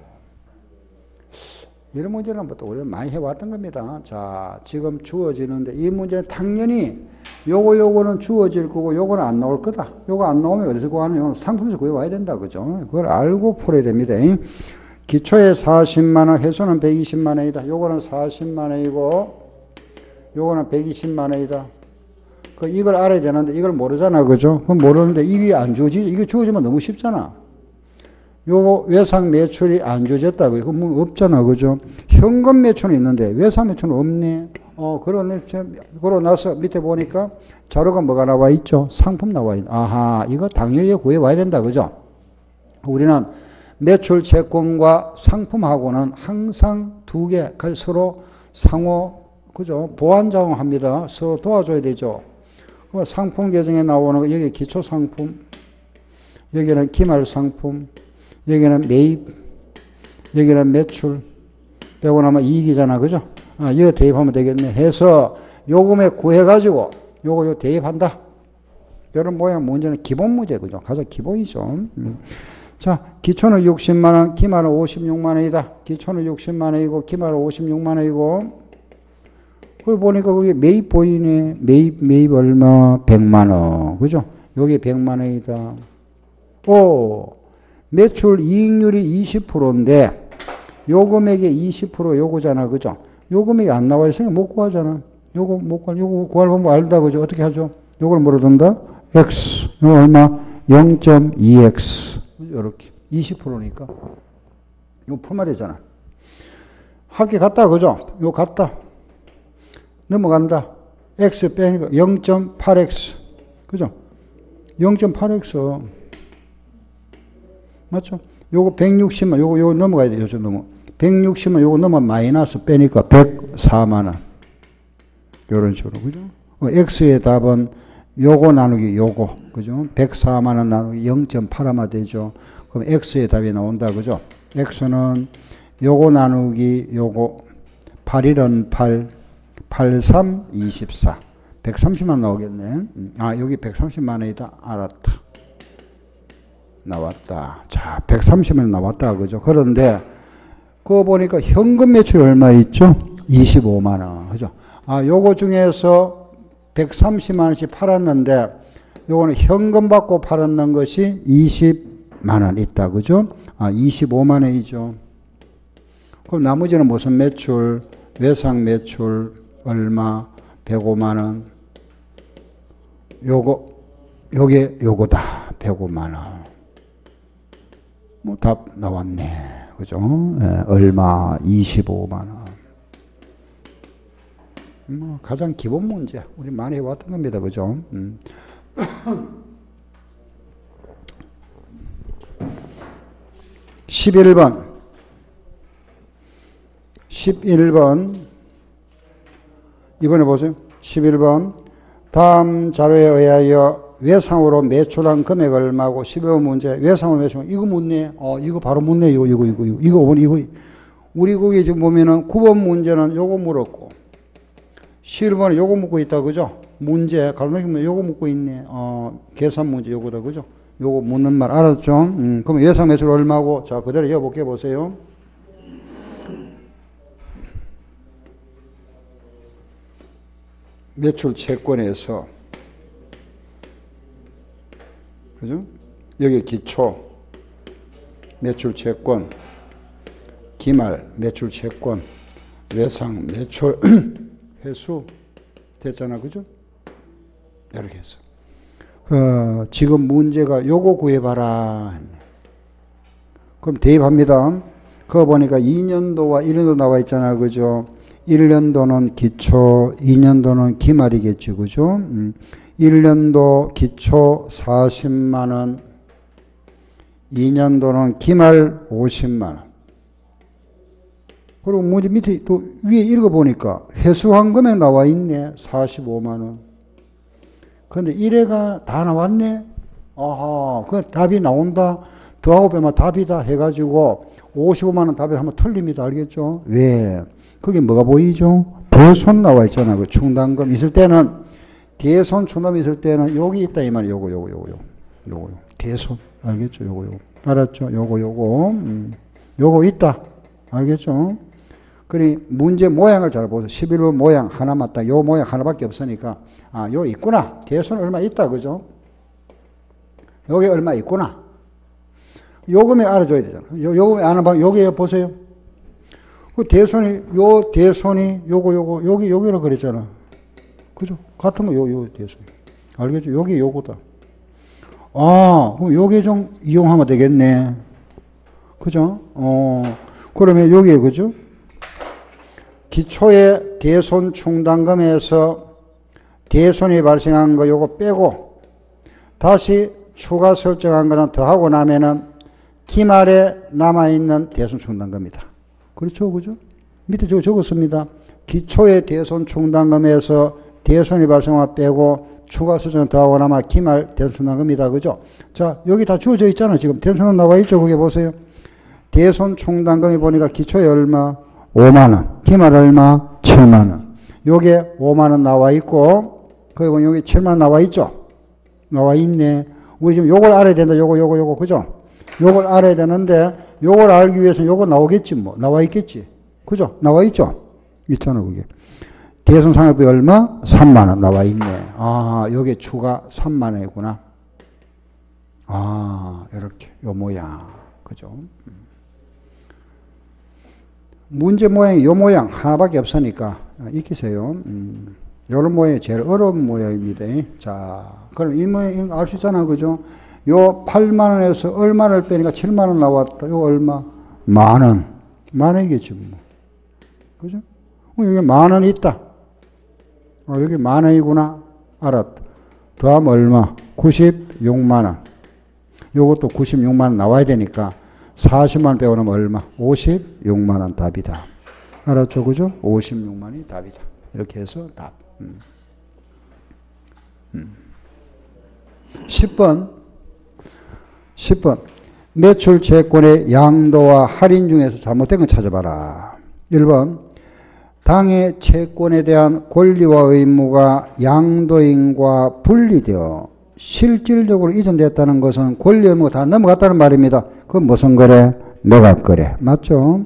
이런 문제는 또 우리가 많이 해왔던 겁니다. 자, 지금 주어지는데 이 문제는 당연히 요거 요거는 주어질 거고 요거는 안 나올 거다. 요거 안 나오면 어디서 구하는? 요는 상품에서 구해와야 된다. 그죠? 그걸 알고 풀어야 됩니다. 기초에 40만 원, 회수는 120만 원이다. 요거는 40만 원이고, 요거는 120만 원이다. 그, 이걸 알아야 되는데, 이걸 모르잖아. 그죠? 그럼 모르는데, 이게 안 주어지, 이게 주어지면 너무 쉽잖아. 요거 외상 매출이 안 주어졌다. 그거 뭐 없잖아. 그죠? 현금 매출은 있는데, 외상 매출은 없네. 어, 그러네. 그러고 나서 밑에 보니까 자료가 뭐가 나와 있죠? 상품 나와 있네. 아하, 이거 당연히 구해와야 된다. 그죠? 우리는 매출 채권과 상품하고는 항상 두 개 서로 상호 그죠 보완 작용합니다. 서로 도와줘야 되죠. 상품 계정에 나오는 거 여기 기초 상품, 여기는 기말 상품, 여기는 매입, 여기는 매출 빼고 나면 이익이잖아, 그죠? 아, 이거 대입하면 되겠네. 해서 요금에 구해가지고 요거 요 대입한다. 이런 모양 문제는 기본 문제, 그죠? 가장 기본이죠. 음. 자, 기초는 60만원, 기말은 56만원이다. 기초는 60만원이고, 기말은 56만원이고, 그걸 보니까 거기 매입 보이네. 매입, 매입 얼마? 100만원. 그죠? 여기 100만원이다. 오, 매출 이익률이 20%인데, 요 금액의 20% 요거잖아. 그죠? 요 금액이 안 나와 있으니까 못 구하잖아. 요거 못 구할, 요거 구할 방법 알다, 그죠? 어떻게 하죠? 요걸 뭐로 둔다? X. 요 얼마? 0.2X. 요렇게. 20%니까. 요 풀마 되잖아. 할게 같다, 그죠? 요 같다. 넘어간다. X 빼니까 0.8X. 그죠? 0.8X. 맞죠? 요거 160만, 요거, 요거 넘어가야 돼요. 저 넘어. 160만, 요거 넘어 마이너스 빼니까 104만원. 요런 식으로, 그죠? 어, X의 답은 요거 나누기 요거, 그죠? 104만원 나누기 0.8아마 되죠? 그럼 X의 답이 나온다, 그죠? X는 요거 나누기 요거 8일은 8, 8, 3, 24. 130만 나오겠네. 음, 아, 여기 130만 원이다. 알았다. 나왔다. 자, 130만 나왔다. 그죠? 그런데, 그거 보니까 현금 매출 얼마 있죠? 25만 원. 그죠? 아, 요거 중에서 130만 원씩 팔았는데, 요거는 현금 받고 팔았는 것이 20만 원 있다. 그죠? 아, 25만 원이죠. 그럼 나머지는 무슨 매출? 외상 매출 얼마? 105만 원. 요거 요게 요거다. 105만 원. 뭐 답 나왔네. 그죠? 예, 얼마? 25만 원. 뭐 가장 기본 문제 우리 많이 해왔던 겁니다. 그죠? 음. 11번 11번 이번에 보세요. 11번 다음 자료에 의하여 외상으로 매출한 금액 얼마고 12번 문제 외상으로 매출 이거 묻네. 어 이거 바로 묻네. 이거 이거 이거 이거 이거 이거 우리 거기 지금 보면은 9번 문제는 요거 물었고 11번에 요거 묻고 있다 그죠? 문제 가로등면 요거 묻고 있네. 어 계산 문제 요거다 그죠? 요거 묻는 말 알았죠? 음, 그럼 예상 매출 얼마고? 자 그대로 이어볼게 보세요. 매출 채권에서 그죠? 여기 기초 매출 채권 기말 매출 채권 외상 매출 회수 됐잖아 그죠? 이렇게 해서 어, 지금 문제가 요거 구해봐라 그럼 대입합니다 그거 보니까 2년도와 1년도 나와 있잖아 그죠? 1년도는 기초, 2년도는 기말이겠죠. 그죠? 음. 1년도 기초 40만원, 2년도는 기말 50만원. 그리고 문제 밑에 또 위에 읽어보니까 회수한 금액 나와 있네. 45만원. 근데 1회가 다 나왔네? 아하, 그 답이 나온다. 더하고 빼면 답이다 해가지고 55만원 답이 한번 틀립니다. 알겠죠? 왜? 그게 뭐가 보이죠? 대손 나와 있잖아. 그 충당금 있을 때는 대손 충당금 있을 때는 여기 있다 이 말이 요거 요거 요거 요거 대손 알겠죠? 요거 요거 알았죠? 요거 요거 음. 요거 있다 알겠죠? 그리 문제 모양을 잘 보세요. 11번 모양 하나만 딱요 모양 하나밖에 없으니까 아, 요 있구나. 대손 얼마 있다. 그죠? 요게 얼마 있구나. 요금에 알아줘야 되잖아. 요, 요금에 아는 방, 여기 보세요. 그 대손이, 요 대손이, 요거, 요거, 여기, 여기로 그랬잖아. 그죠? 같은 거, 요, 요 대손. 알겠죠? 여기 요거다. 아, 그럼 요게 좀 이용하면 되겠네. 그죠? 어, 그러면 여기에, 그죠? 기초의 대손 충당금에서 대손이 발생한 거 요거 빼고 다시 추가 설정한 거는 더하고 나면은 기말에 남아있는 대손 충당금이다. 그렇죠. 그죠? 밑에 저 적었습니다. 기초의 대손 충당금에서 대손이 발생한 빼고 추가 설정 더하고 남아 기말 대손 충당금이다. 그죠? 자, 여기 다 주어져 있잖아. 지금 대손 충당 나와 있죠. 그게 보세요. 대손 충당금이 보니까 기초에 얼마? 5만원. 기말 얼마? 7만원. 요게 5만원 나와 있고, 거기 보면 여기 7만원 나와 있죠? 나와 있네. 우리 지금 요걸 알아야 된다. 요거, 요거, 요거. 그죠? 요걸 알아야 되는데, 요걸 알기 위해서 요거 나오겠지, 뭐. 나와 있겠지. 그죠? 나와 있죠? 있잖아, 그게. 대손 상업비 얼마? 3만 원 나와 있네. 아, 요게 추가 3만 원이구나. 아, 이렇게. 요 모양. 그죠? 문제 모양이 요 모양 하나밖에 없으니까 아, 익히세요. 음, 요런 모양이 제일 어려운 모양입니다. 자, 그럼 이 모양 알 수 있잖아. 그죠? 요 8만 원에서 얼마를 빼니까 7만 원 나왔다. 요 얼마? 만 원. 만 원이겠지 뭐. 그죠? 어, 여기 만 원이 있다. 어, 여기 만 원이구나. 알았다. 더하면 얼마? 96만 원. 요것도 96만 원 나와야 되니까 40만 원 빼고 나면 얼마? 56만 원 답이다. 알았죠? 그죠? 56만 원이 답이다. 이렇게 해서 답. 음. 음. 10번. 10번. 매출 채권의 양도와 할인 중에서 잘못된 건 찾아봐라. 1번. 당의 채권에 대한 권리와 의무가 양도인과 분리되어 실질적으로 이전됐다는 것은 권리 의무가 다 넘어갔다는 말입니다. 그건 무슨 거래? 매각 거래. 맞죠?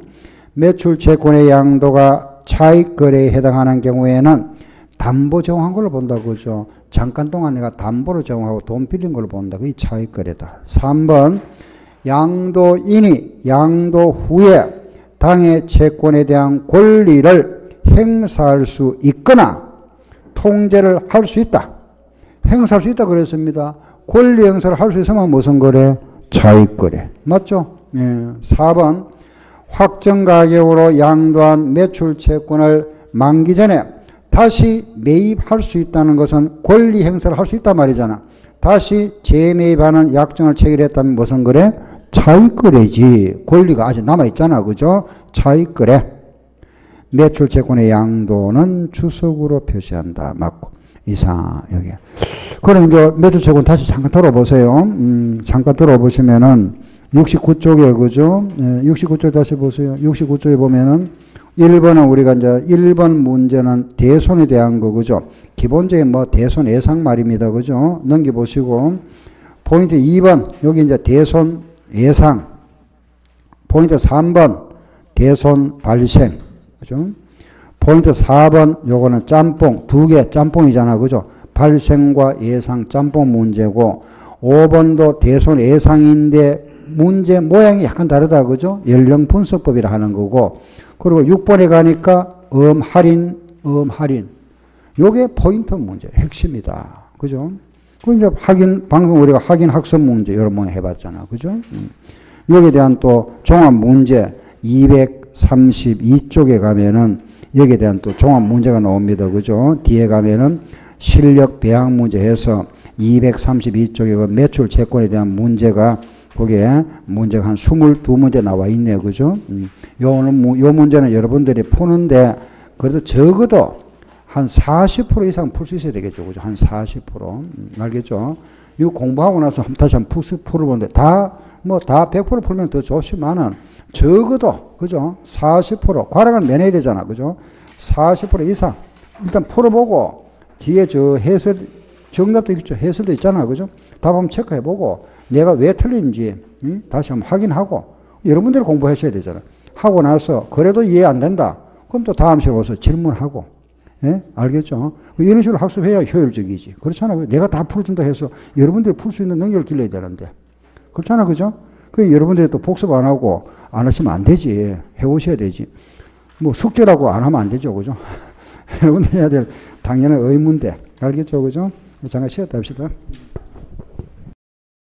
매출 채권의 양도가 차익 거래에 해당하는 경우에는 담보 제공한 걸로 본다고 그죠? 잠깐 동안 내가 담보를 제공하고 돈 빌린 걸로 본다. 그게 차익 거래다. 3번 양도인이 양도 후에 당의 채권에 대한 권리를 행사할 수 있거나 통제를 할 수 있다. 행사할 수 있다 그랬습니다. 권리 행사를 할 수 있으면 무슨 거래? 차익 거래. 맞죠? 예. 4번 확정 가격으로 양도한 매출 채권을 만기 전에 다시 매입할 수 있다는 것은 권리 행사를 할 수 있단 말이잖아. 다시 재매입하는 약정을 체결했다면 무슨 거래? 차익 거래지. 권리가 아직 남아 있잖아. 그죠? 차익 거래. 매출 채권의 양도는 주석으로 표시한다. 맞고. 이상, 여기. 그럼 이제 매출 채권 다시 잠깐 돌아보세요. 음, 잠깐 돌아보시면은 69쪽에, 그죠? 예, 69쪽 다시 보세요. 69쪽에 보면은 1번은 우리가 이제 1번 문제는 대손에 대한 거, 그죠? 기본적인 뭐 대손 예상 말입니다. 그죠? 넘겨 보시고. 포인트 2번, 여기 이제 대손 예상. 포인트 3번, 대손 발생. 그죠? 포인트 4번 요거는 짬뽕 두 개 짬뽕이잖아 그죠 발생과 예상 짬뽕 문제고 5번도 대손 예상인데 문제 모양이 약간 다르다 그죠 연령 분석법이라 하는 거고 그리고 6번에 가니까 음 할인 음 할인 요게 포인트 문제 핵심이다 그죠 그 이제 확인 방금 우리가 확인 학습 문제 여러 번 해봤잖아 그죠 음. 여기에 대한 또 종합 문제 232쪽에 가면은 여기에 대한 또 종합 문제가 나옵니다. 그죠? 뒤에 가면은 실력 배양 문제 해서 232쪽에 그 매출 채권에 대한 문제가 거기에 문제가 한 22문제 나와 있네요. 그죠? 음. 요는, 요 문제는 여러분들이 푸는데 그래도 적어도 한 40% 이상 풀 수 있어야 되겠죠. 그죠? 한 40%. 음, 알겠죠? 이거 공부하고 나서 다시 한번 풀어보는데 다, 뭐 다 100% 풀면 더 좋지만은 적어도, 그죠? 40%. 과락은 면해야 되잖아. 그죠? 40% 이상. 일단 풀어보고, 뒤에 저 해설, 정답도 있죠. 해설도 있잖아. 그죠? 답 한번 체크해보고, 내가 왜 틀린지, 응? 다시 한번 확인하고, 여러분들이 공부하셔야 되잖아. 하고 나서, 그래도 이해 안 된다. 그럼 또 다음 시간에 와서 질문하고, 예? 알겠죠? 이런 식으로 학습해야 효율적이지. 그렇잖아. 내가 다 풀어준다 해서 여러분들이 풀 수 있는 능력을 길러야 되는데. 그렇잖아. 그죠? 그 여러분들이 또 복습 안 하고 안 하시면 안 되지. 해오셔야 되지. 뭐 숙제라고 안 하면 안 되죠. 그죠? 여러분들 해야 될 당연한 의무인데. 알겠죠? 그죠? 잠깐 쉬었다 합시다.